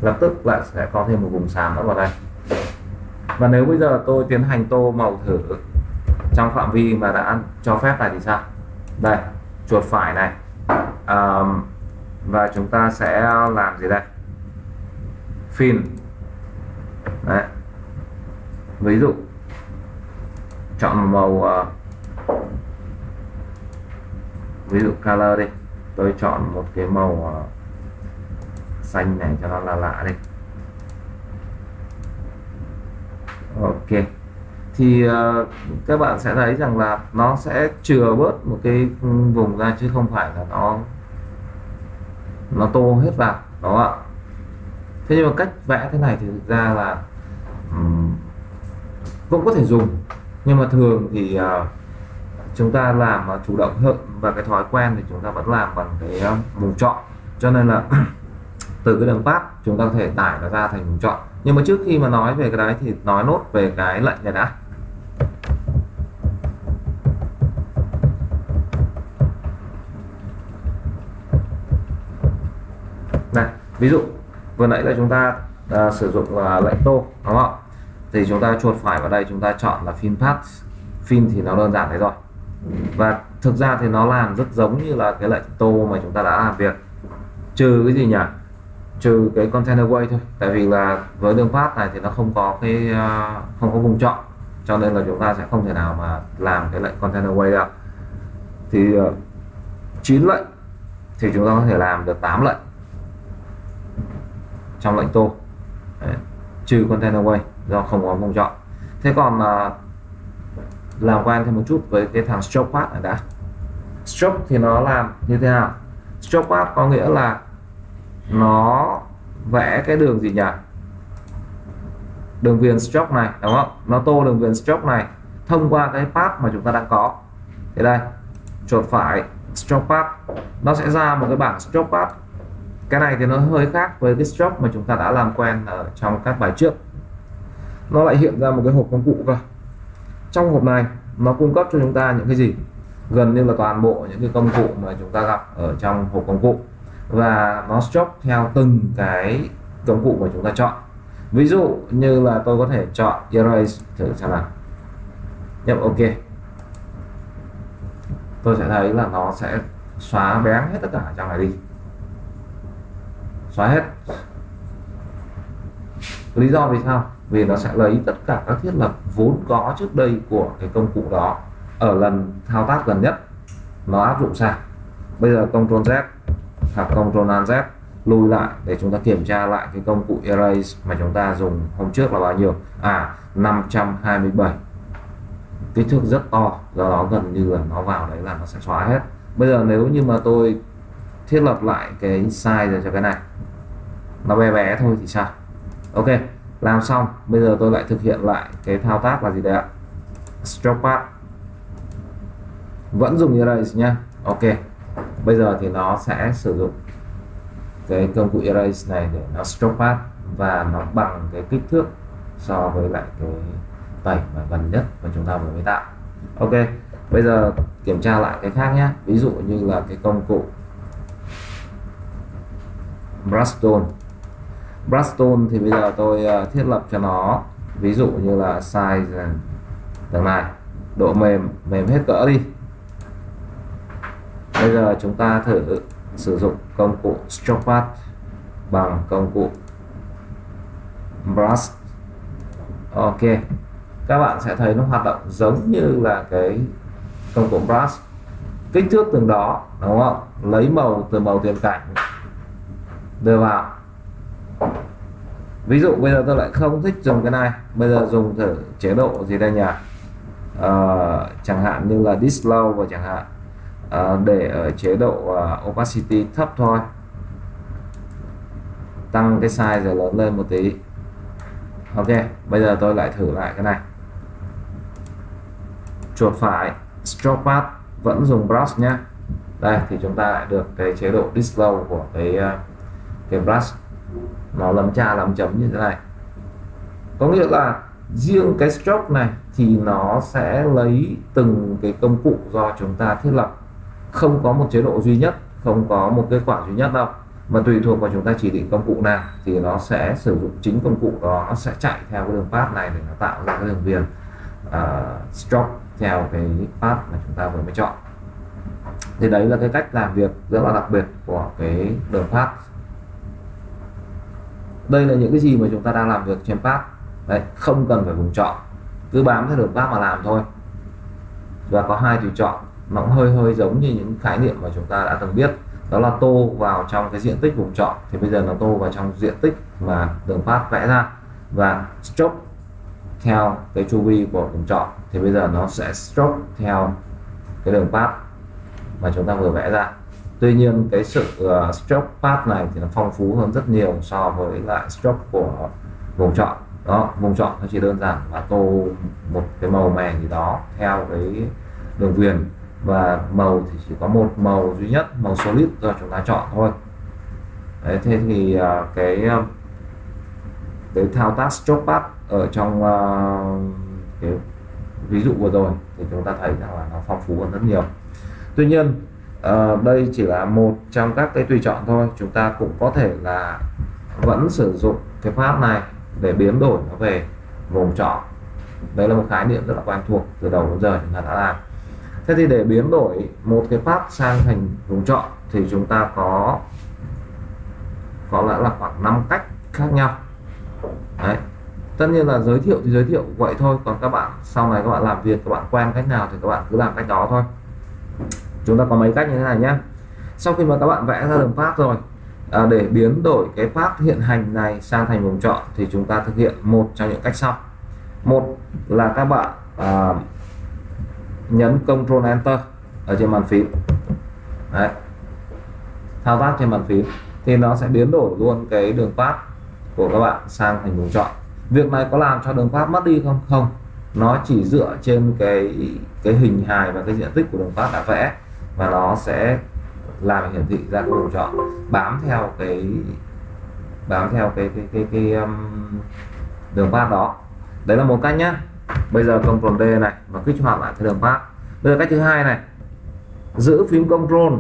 lập tức lại sẽ có thêm một vùng sáng nữa vào đây. Và nếu bây giờ tôi tiến hành tô màu thử trong phạm vi mà đã cho phép này thì sao? Đây chuột phải này. Um, và chúng ta sẽ làm gì đây? Phim đấy. Ví dụ chọn màu uh, ví dụ color đi. Tôi chọn một cái màu uh, xanh này cho nó là lạ đi. Ok. Thì uh, các bạn sẽ thấy rằng là nó sẽ chừa bớt một cái vùng ra chứ không phải là nó nó tô hết vào đó ạ? Thế nhưng mà cách vẽ thế này thì thực ra là um, cũng có thể dùng nhưng mà thường thì uh, chúng ta làm uh, chủ động hơn và cái thói quen thì chúng ta vẫn làm bằng cái uh, vùng chọn. Cho nên là *clears throat* từ cái đường path chúng ta có thể tải nó ra thành vùng chọn. Nhưng mà trước khi mà nói về cái đấy thì nói nốt về cái lệnh này đã. Này ví dụ vừa nãy là chúng ta à, sử dụng là lệnh tô đúng không thì chúng ta chuột phải vào đây chúng ta chọn là fin path. Fin thì nó đơn giản thế rồi và thực ra thì nó làm rất giống như là cái lệnh tô mà chúng ta đã làm việc. Trừ cái gì nhỉ? Trừ cái container way thôi. Tại vì là với đường phát này thì nó không có cái ờ, không có vùng chọn cho nên là chúng ta sẽ không thể nào mà làm cái lệnh container way được. Thì ờ, chín 9 lệnh thì chúng ta có thể làm được 8 lệnh trong lệnh tô Đấy. trừ container way do không có vùng chọn thế còn là làm quen thêm một chút với cái thằng stroke path này đã. Stroke thì nó làm như thế nào? Stroke path có nghĩa là nó vẽ cái đường gì nhỉ? Đường viền stroke này, đúng không? Nó tô đường viền stroke này thông qua cái path mà chúng ta đang có. Thế đây chuột phải stroke path. Nó sẽ ra một cái bảng stroke path. Cái này thì nó hơi khác với cái stroke mà chúng ta đã làm quen ở trong các bài trước. Nó lại hiện ra một cái hộp công cụ cơ. Trong hộp này, nó cung cấp cho chúng ta những cái gì? Gần như là toàn bộ những cái công cụ mà chúng ta gặp ở trong hộp công cụ và nó stroke theo từng cái công cụ mà chúng ta chọn. Ví dụ như là tôi có thể chọn erase thử xem nào. Nhấp ok. Tôi sẽ thấy là nó sẽ xóa bén hết tất cả trong này đi. Xóa hết. Lý do vì sao? Vì nó sẽ lấy tất cả các thiết lập vốn có trước đây của cái công cụ đó ở lần thao tác gần nhất. Nó áp dụng sang. Bây giờ Ctrl Z hoặc Ctrl Alt Z lùi lại để chúng ta kiểm tra lại cái công cụ erase mà chúng ta dùng hôm trước là bao nhiêu? À 527 kích thước rất to, do đó gần như là nó vào đấy là nó sẽ xóa hết. Bây giờ nếu như mà tôi thiết lập lại cái size cho cái này, nó bé bé thôi thì sao? Ok, làm xong. Bây giờ tôi lại thực hiện lại cái thao tác là gì đây ạ? Stroke path. Vẫn dùng erase nhá. Ok bây giờ thì nó sẽ sử dụng cái công cụ erase này để nó stroke path và nó bằng cái kích thước so với lại cái tẩy mà gần nhất mà chúng ta vừa mới tạo. Ok, bây giờ kiểm tra lại cái khác nhé. Ví dụ như là cái công cụ brush brushstone brush thì bây giờ tôi ờ, thiết lập cho nó ví dụ như là size tầng này độ mềm mềm hết cỡ đi bây giờ chúng ta thử sử dụng công cụ stroke path bằng công cụ brush ok các bạn sẽ thấy nó hoạt động giống như là cái công cụ brush kích thước từng đó đúng không? Lấy màu từ màu tiền cảnh đưa vào. Ví dụ bây giờ tôi lại không thích dùng cái này. Bây giờ dùng thử chế độ gì đây nhỉ? À, chẳng hạn như là dislow và chẳng hạn. Ờ, để ở chế độ uh, opacity thấp thôi. Tăng cái size rồi lớn lên một tí. Ok bây giờ tôi lại thử lại cái này. Chuột phải stroke path vẫn dùng brush nhé đây thì chúng ta lại được cái chế độ dislow của cái ờ, cái brush. Nó lấm cha lấm chấm như thế này. Có nghĩa là riêng cái stroke này thì nó sẽ lấy từng cái công cụ do chúng ta thiết lập không có một chế độ duy nhất không có một kết quả duy nhất đâu. Mà tùy thuộc vào chúng ta chỉ định công cụ nào thì nó sẽ sử dụng chính công cụ đó nó sẽ chạy theo cái đường path này để nó tạo ra cái đường viền uh, stroke theo cái path mà chúng ta vừa mới chọn. Thì đấy là cái cách làm việc rất là đặc biệt của cái đường path. Đây là những cái gì mà chúng ta đang làm việc trên path. Đấy không cần phải vùng chọn. Cứ bám theo đường path mà làm thôi. Và có hai tùy chọn nó cũng hơi hơi giống như những khái niệm mà chúng ta đã từng biết. Đó là tô vào trong cái diện tích vùng chọn thì bây giờ nó tô vào trong diện tích mà đường path vẽ ra. Và stroke theo cái chu vi của vùng chọn thì bây giờ nó sẽ stroke theo cái đường path mà chúng ta vừa vẽ ra. Tuy nhiên cái sự uh, stroke path này thì nó phong phú hơn rất nhiều so với lại stroke của vùng chọn đó vùng chọn nó chỉ đơn giản là tô một cái màu mè gì đó theo cái đường viền và màu thì chỉ có một màu duy nhất màu solid do chúng ta chọn thôi. Đấy, thế thì uh, cái à, cái thao tác stroke path ở trong uh, cái ví dụ vừa rồi thì chúng ta thấy rằng là nó phong phú hơn rất nhiều. Tuy nhiên uh, đây chỉ là một trong các cái tùy chọn thôi. Chúng ta cũng có thể là vẫn sử dụng cái pháp này để biến đổi nó về vùng chọn. Đây là một khái niệm rất là quen thuộc từ đầu đến giờ chúng ta đã làm thế thì để biến đổi một cái path sang thành vùng chọn thì chúng ta có có lẽ là khoảng 5 cách khác nhau. Đấy. tất nhiên là giới thiệu thì giới thiệu vậy thôi. Còn các bạn sau này các bạn làm việc các bạn quen cách nào thì các bạn cứ làm cách đó thôi. Chúng ta có mấy cách như thế này nhé. Sau khi mà các bạn vẽ ra đường path rồi à, để biến đổi cái path hiện hành này sang thành vùng chọn thì chúng ta thực hiện một trong những cách sau. Một là các bạn à, nhấn Ctrl Enter ở trên bàn phím. Đấy. thao tác trên bàn phím thì nó sẽ biến đổi luôn cái đường path của các bạn sang thành vùng chọn. Việc này có làm cho đường path mất đi không? Không. Nó chỉ dựa trên cái cái hình hài và cái diện tích của đường path đã vẽ và nó sẽ làm hiển thị ra cái vùng chọn. Bám theo cái bám theo cái cái cái, cái, cái um, đường path đó. Đấy là một cách nhá bây giờ Ctrl D này và kích hoạt lại cái đường phát. bây giờ cách thứ hai này. Giữ phím Ctrl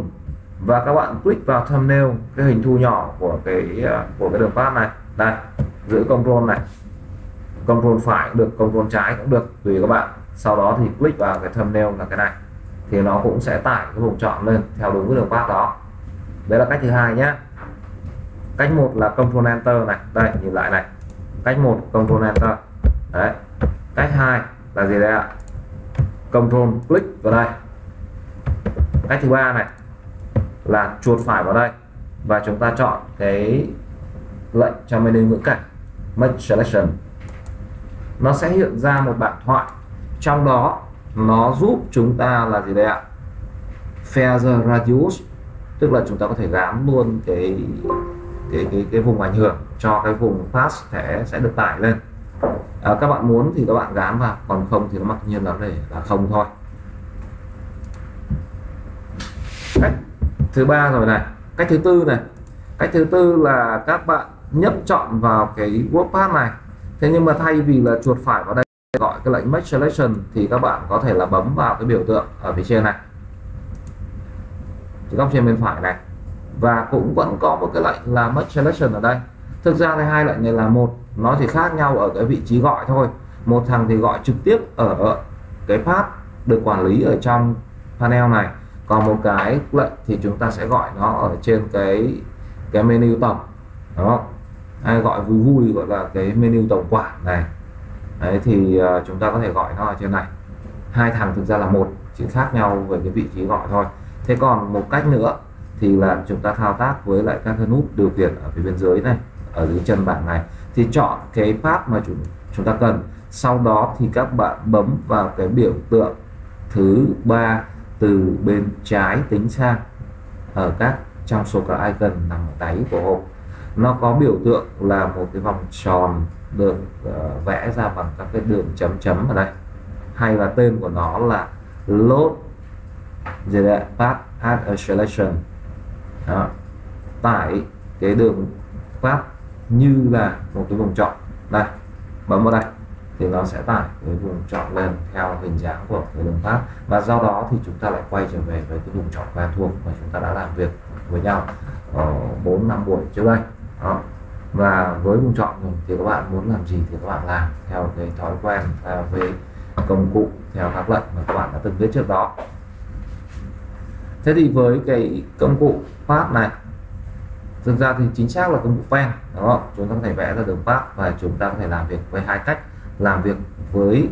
và các bạn click vào thumbnail, cái hình thu nhỏ của cái à, của cái đường phát này. Đây, giữ Ctrl này. Ctrl phải cũng được Ctrl trái cũng được, tùy các bạn. Sau đó thì click vào cái thumbnail là cái này. Thì nó cũng sẽ tải cái vùng chọn lên theo đúng cái đường path đó. Đấy là cách thứ hai nhé cách một là Ctrl Enter này. Đây, nhìn lại này. Cách một Ctrl Enter. Đấy cách hai là gì đây ạ? Control click vào đây. Cách thứ ba này là chuột phải vào đây. Và chúng ta chọn cái lệnh cho menu ngữ cảnh, make selection. Nó sẽ hiện ra một bảng thoại. Trong đó, nó giúp chúng ta là gì đây ạ? Feather radius. Tức là chúng ta có thể gán luôn cái cái cái cái vùng ảnh hưởng cho cái vùng pass thẻ sẽ được tải lên à, các bạn muốn thì các bạn gán vào còn không thì nó mặc nhiên là để là không thôi. Cách thứ ba rồi này. Cách thứ tư này. Cách thứ tư là các bạn nhấp chọn vào cái WordPad này. Thế nhưng mà thay vì là chuột phải vào đây gọi cái lệnh Make Selection thì các bạn có thể là bấm vào cái biểu tượng ở phía trên này. Cái góc trên bên phải này. Và cũng vẫn có một cái lệnh là Make Selection ở đây. Thực ra thì hai lệnh này là một nó chỉ khác nhau ở cái vị trí gọi thôi. Một thằng thì gọi trực tiếp ở cái path được quản lý ở trong panel này. Còn một cái lệnh thì chúng ta sẽ gọi nó ở trên cái cái menu tổng. Đó. Hay gọi vui vui gọi là cái menu tổng quản này. Đấy thì uh, chúng ta có thể gọi nó ở trên này. Hai thằng thực ra là một chỉ khác nhau về cái vị trí gọi thôi. Thế còn một cách nữa thì là chúng ta thao tác với lại các cái nút điều khiển ở phía bên dưới này ở dưới chân bảng này thì chọn cái path mà chúng chúng ta cần. Sau đó thì các bạn bấm vào cái biểu tượng thứ ba từ bên trái tính sang ở các trong số các icon nằm ở đáy của hộp. Nó có biểu tượng là một cái vòng tròn được uh, vẽ ra bằng các cái đường chấm chấm ở đây. Hay là tên của nó là load the path add a selection đó. tải cái đường path như là một cái vùng chọn đây, bấm vào đây thì nó sẽ tải cái vùng chọn lên theo hình dáng của cái đường phát và do đó thì chúng ta lại quay trở về với cái vùng chọn quen thuộc mà chúng ta đã làm việc với nhau ở 4 năm buổi trước đây. Đó. và với vùng chọn thì các bạn muốn làm gì thì các bạn làm theo cái thói quen, theo với công cụ, theo các lệnh mà các bạn đã từng biết trước đó. Thế thì với cái công cụ phát này thực ra thì chính xác là công cụ pen đó, chúng ta có thể vẽ ra đường path và chúng ta có thể làm việc với hai cách, làm việc với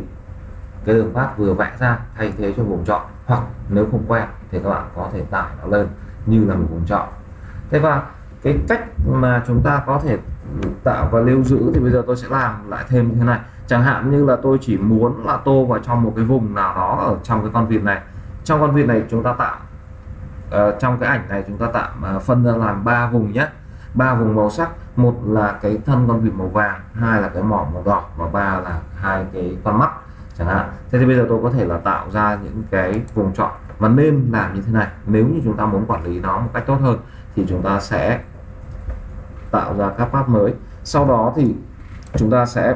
cái đường path vừa vẽ ra thay thế cho vùng chọn, hoặc nếu không quen thì các bạn có thể tải nó lên như là một vùng chọn. Thế và cái cách mà chúng ta có thể tạo và lưu giữ thì bây giờ tôi sẽ làm lại thêm như thế này. Chẳng hạn như là tôi chỉ muốn là tô vào trong một cái vùng nào đó ở trong cái con vịt này. Trong con vịt này chúng ta tạo uh, trong cái ảnh này chúng ta tạm uh, phân ra làm ba vùng nhé. Ba vùng màu sắc một là cái thân con vịt màu vàng hai là cái mỏ màu đỏ và ba là hai cái con mắt chẳng hạn. Thế thì bây giờ tôi có thể là tạo ra những cái vùng chọn và nên làm như thế này. Nếu như chúng ta muốn quản lý nó một cách tốt hơn thì chúng ta sẽ tạo ra các pháp mới. Sau đó thì chúng ta sẽ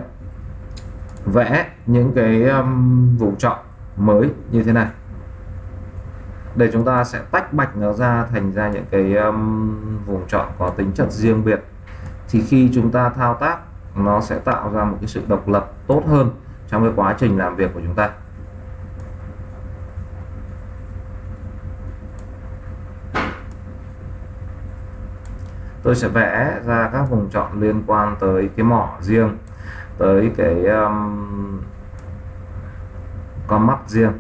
vẽ những cái um, vùng chọn mới như thế này để chúng ta sẽ tách bạch nó ra thành ra những cái um, vùng chọn có tính chất riêng biệt. Thì khi chúng ta thao tác nó sẽ tạo ra một cái sự độc lập tốt hơn trong cái quá trình làm việc của chúng ta. Tôi sẽ vẽ ra các vùng chọn liên quan tới cái mỏ riêng tới cái um, con mắt riêng.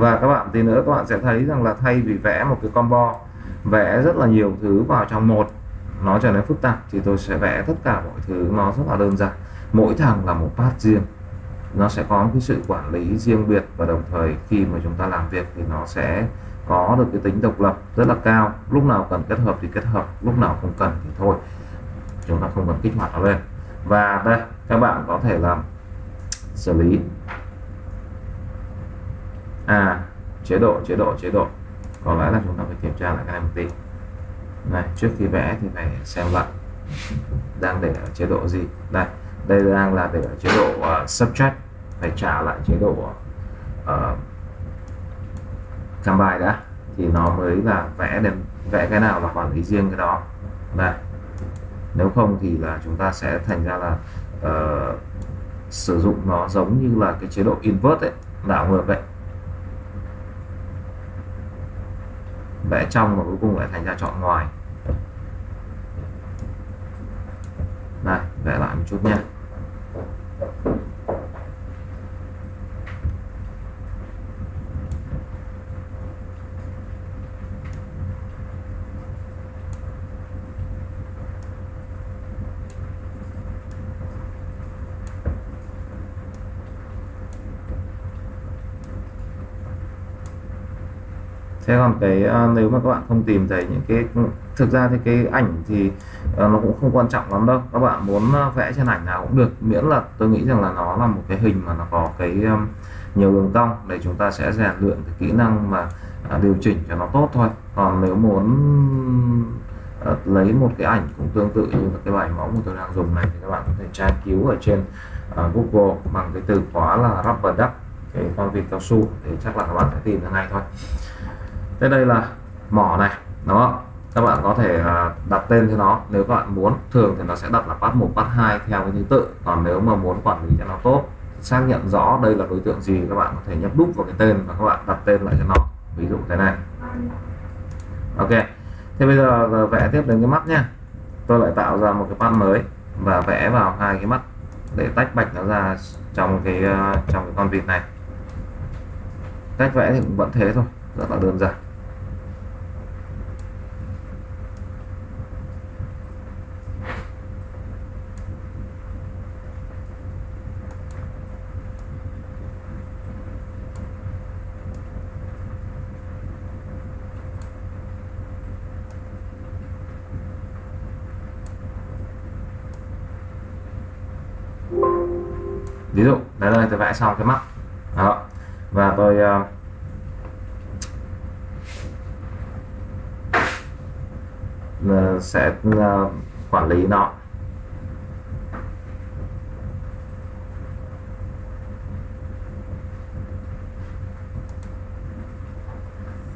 Và các bạn tí nữa các bạn sẽ thấy rằng là thay vì vẽ một cái combo, vẽ rất là nhiều thứ vào trong một, nó trở nên phức tạp, thì tôi sẽ vẽ tất cả mọi thứ nó rất là đơn giản. Mỗi thằng là một part riêng. Nó sẽ có cái sự quản lý riêng biệt và đồng thời khi mà chúng ta làm việc thì nó sẽ có được cái tính độc lập rất là cao. Lúc nào cần kết hợp thì kết hợp, lúc nào không cần thì thôi. Chúng ta không cần kích hoạt nó lên. Và đây, các bạn có thể làm xử lý à chế độ chế độ chế độ. Có lẽ là chúng ta phải kiểm tra lại cái này một tí. Này trước khi vẽ thì phải xem lại đang để ở chế độ gì. Đây đây đang là để ở chế độ uh, subtract phải trả lại chế độ ờ, uh, combine đã. Thì nó mới là vẽ đến vẽ cái nào là quản lý riêng cái đó. Đây nếu không thì là chúng ta sẽ thành ra là uh, sử dụng nó giống như là cái chế độ invert ấy đảo ngược vậy vẽ trong và cuối cùng lại thành ra chọn ngoài. Này, vẽ lại một chút nha. Thế còn cái uh, nếu mà các bạn không tìm thấy những cái thực ra thì cái ảnh thì uh, nó cũng không quan trọng lắm đâu. Các bạn muốn uh, vẽ trên ảnh nào cũng được miễn là tôi nghĩ rằng là nó là một cái hình mà nó có cái um, nhiều đường cong để chúng ta sẽ rèn luyện cái kỹ năng mà uh, điều chỉnh cho nó tốt thôi. Còn nếu muốn uh, lấy một cái ảnh cũng tương tự như cái bài mẫu mà tôi đang dùng này thì các bạn có thể tra cứu ở trên uh, Google bằng cái từ khóa là rubber duck cái con vịt cao su thì chắc là các bạn sẽ tìm ra ngay thôi thế đây là mỏ này, đó. Các bạn có thể à, đặt tên cho nó. Nếu các bạn muốn, thường thì nó sẽ đặt là part 1 part 2 theo cái thứ tự. Còn nếu mà muốn quản lý cho nó tốt, xác nhận rõ đây là đối tượng gì, các bạn có thể nhấp đúp vào cái tên và các bạn đặt tên lại cho nó. Ví dụ thế này. Ok. Thế bây giờ vẽ tiếp đến cái mắt nha tôi lại tạo ra một cái part mới và vẽ vào hai cái mắt để tách bạch nó ra trong cái à, trong cái con vịt này. Cách vẽ thì cũng vẫn thế thôi, rất là đơn giản. Ví dụ đây đây tôi vẽ xong cái mắt. Đó. Và tôi uh, sẽ uh, quản lý nó.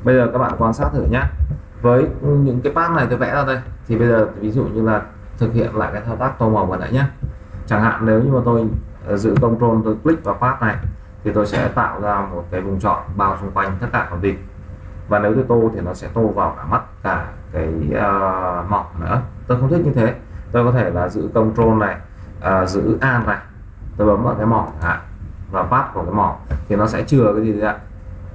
Bây giờ các bạn quan sát thử nhé. Với những cái path này tôi vẽ ra đây thì bây giờ ví dụ như là thực hiện lại cái thao tác tô màu vừa nãy nhé. Chẳng hạn nếu như mà tôi Ờ, giữ control tôi click vào path này thì tôi sẽ tạo ra một cái vùng chọn bao xung quanh tất cả con vịt. Và nếu tôi tô thì nó sẽ tô vào cả mắt cả cái ờ, uh, mỏng nữa. Tôi không thích như thế. Tôi có thể là giữ control này uh, giữ an này. Tôi bấm vào cái mỏ hạn và path của cái mỏ thì nó sẽ chừa cái gì ạ?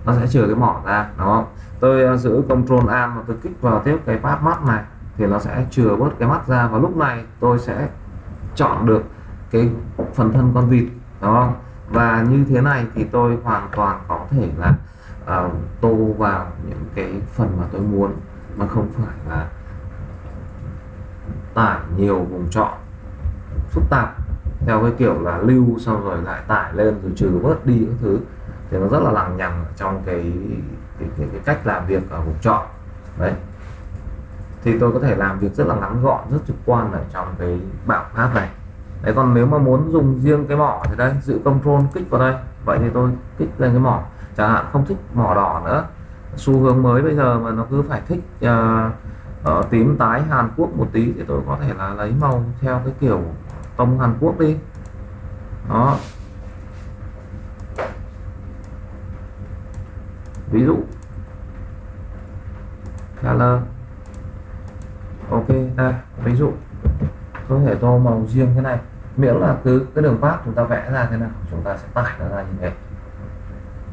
Nó sẽ chừa cái mỏ ra đúng không? Tôi uh, giữ control an và tôi kích vào tiếp cái path mắt này thì nó sẽ chừa bớt cái mắt ra. Và lúc này tôi sẽ chọn được cái phần thân con vịt đúng không? Và như thế này thì tôi hoàn toàn có thể là uh, tô vào những cái phần mà tôi muốn. Mà không phải là tải nhiều vùng chọn phức tạp theo cái kiểu là lưu xong rồi lại tải lên rồi trừ bớt đi các thứ. Thì nó rất là lằng nhằng trong cái cái, cái, cái cách làm việc ở vùng chọn đấy. Thì tôi có thể làm việc rất là ngắn gọn rất trực quan ở trong cái bảng phát này đấy còn nếu mà muốn dùng riêng cái mỏ thì đây giữ control kích vào đây. Vậy thì tôi kích lên cái mỏ. Chẳng hạn không thích mỏ đỏ nữa. Xu hướng mới bây giờ mà nó cứ phải thích uh, ở tím tái Hàn Quốc một tí thì tôi có thể là lấy màu theo cái kiểu tông Hàn Quốc đi. Đó. Ví dụ. Color. Ok đây ví dụ có thể tô màu riêng thế này. Miễn là cứ cái đường path chúng ta vẽ ra thế nào chúng ta sẽ tải nó ra như thế.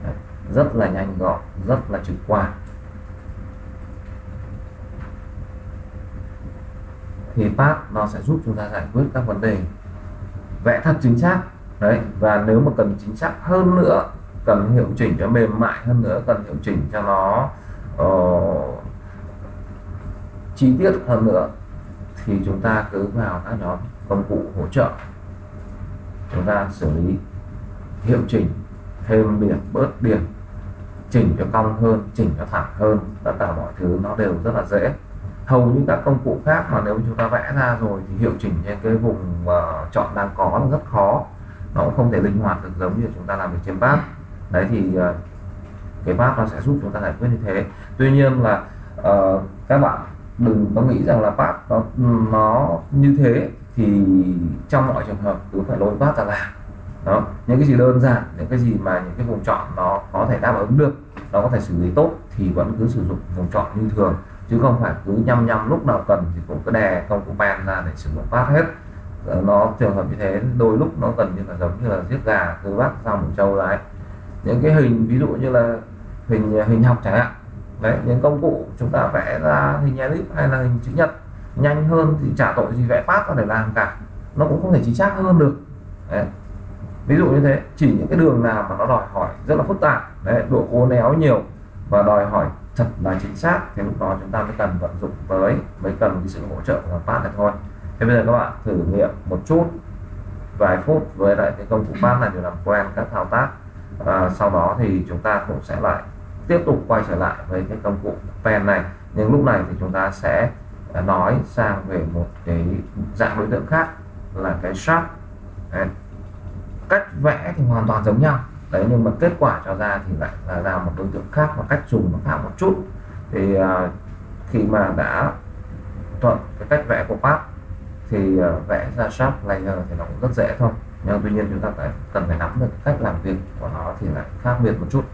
Đấy, rất là nhanh gọn rất là trực quan. Thì path nó sẽ giúp chúng ta giải quyết các vấn đề vẽ thật chính xác. Đấy và nếu mà cần chính xác hơn nữa cần hiệu chỉnh cho mềm mại hơn nữa cần hiệu chỉnh cho nó uh, chi tiết hơn nữa thì chúng ta cứ vào các nhóm công cụ hỗ trợ. Chúng ta xử lý hiệu chỉnh thêm điểm bớt điểm chỉnh cho cong hơn chỉnh cho thẳng hơn tất cả mọi thứ nó đều rất là dễ. Hầu như các công cụ khác mà nếu chúng ta vẽ ra rồi thì hiệu chỉnh trên cái vùng uh, chọn đang có là rất khó. Nó cũng không thể linh hoạt được giống như chúng ta làm việc trên bát. Đấy thì uh, cái bát nó sẽ giúp chúng ta giải quyết như thế. Tuy nhiên là uh, các bạn đừng có nghĩ rằng là bát nó nó như thế thì trong mọi trường hợp cứ phải lôi bát ra làm đó, những cái gì đơn giản, những cái gì mà những cái vùng chọn nó có thể đáp ứng được, nó có thể xử lý tốt thì vẫn cứ sử dụng vùng chọn như thường, chứ không phải cứ nhăm nhăm lúc nào cần thì cũng cứ đè công cụ ban ra để sử dụng bát hết ờ, nó trường hợp như thế, đôi lúc nó gần như là giống như là giết gà, cứ bắt ra một trâu lại. những cái hình, ví dụ như là hình hình học chẳng hạn đấy những công cụ chúng ta vẽ ra hình elip hay là hình chữ nhật nhanh hơn thì trả tội gì vẽ path ra để làm cả. Nó cũng không thể chính xác hơn được. Đấy. ví dụ như thế chỉ những cái đường nào mà nó đòi hỏi rất là phức tạp. Đấy độ cố éo nhiều và đòi hỏi thật là chính xác thì lúc đó chúng ta mới cần vận dụng tới mới cần cái sự hỗ trợ của path này thôi. Thế bây giờ các bạn thử nghiệm một chút vài phút với lại cái công cụ path này để làm quen các thao tác. À, sau đó thì chúng ta cũng sẽ lại tiếp tục quay trở lại với cái công cụ pen này. Nhưng lúc này thì chúng ta sẽ à, nói sang về một cái dạng đối tượng khác là cái sharp. Cách vẽ thì hoàn toàn giống nhau. Đấy nhưng mà kết quả cho ra thì lại là ra một đối tượng khác và cách dùng nó khác một chút. Thì uh, khi mà đã thuận cái cách vẽ của Pháp thì uh, vẽ ra sharp layer thì nó cũng rất dễ thôi. Nhưng tuy nhiên chúng ta phải cần phải nắm được cách làm việc của nó thì lại khác biệt một chút.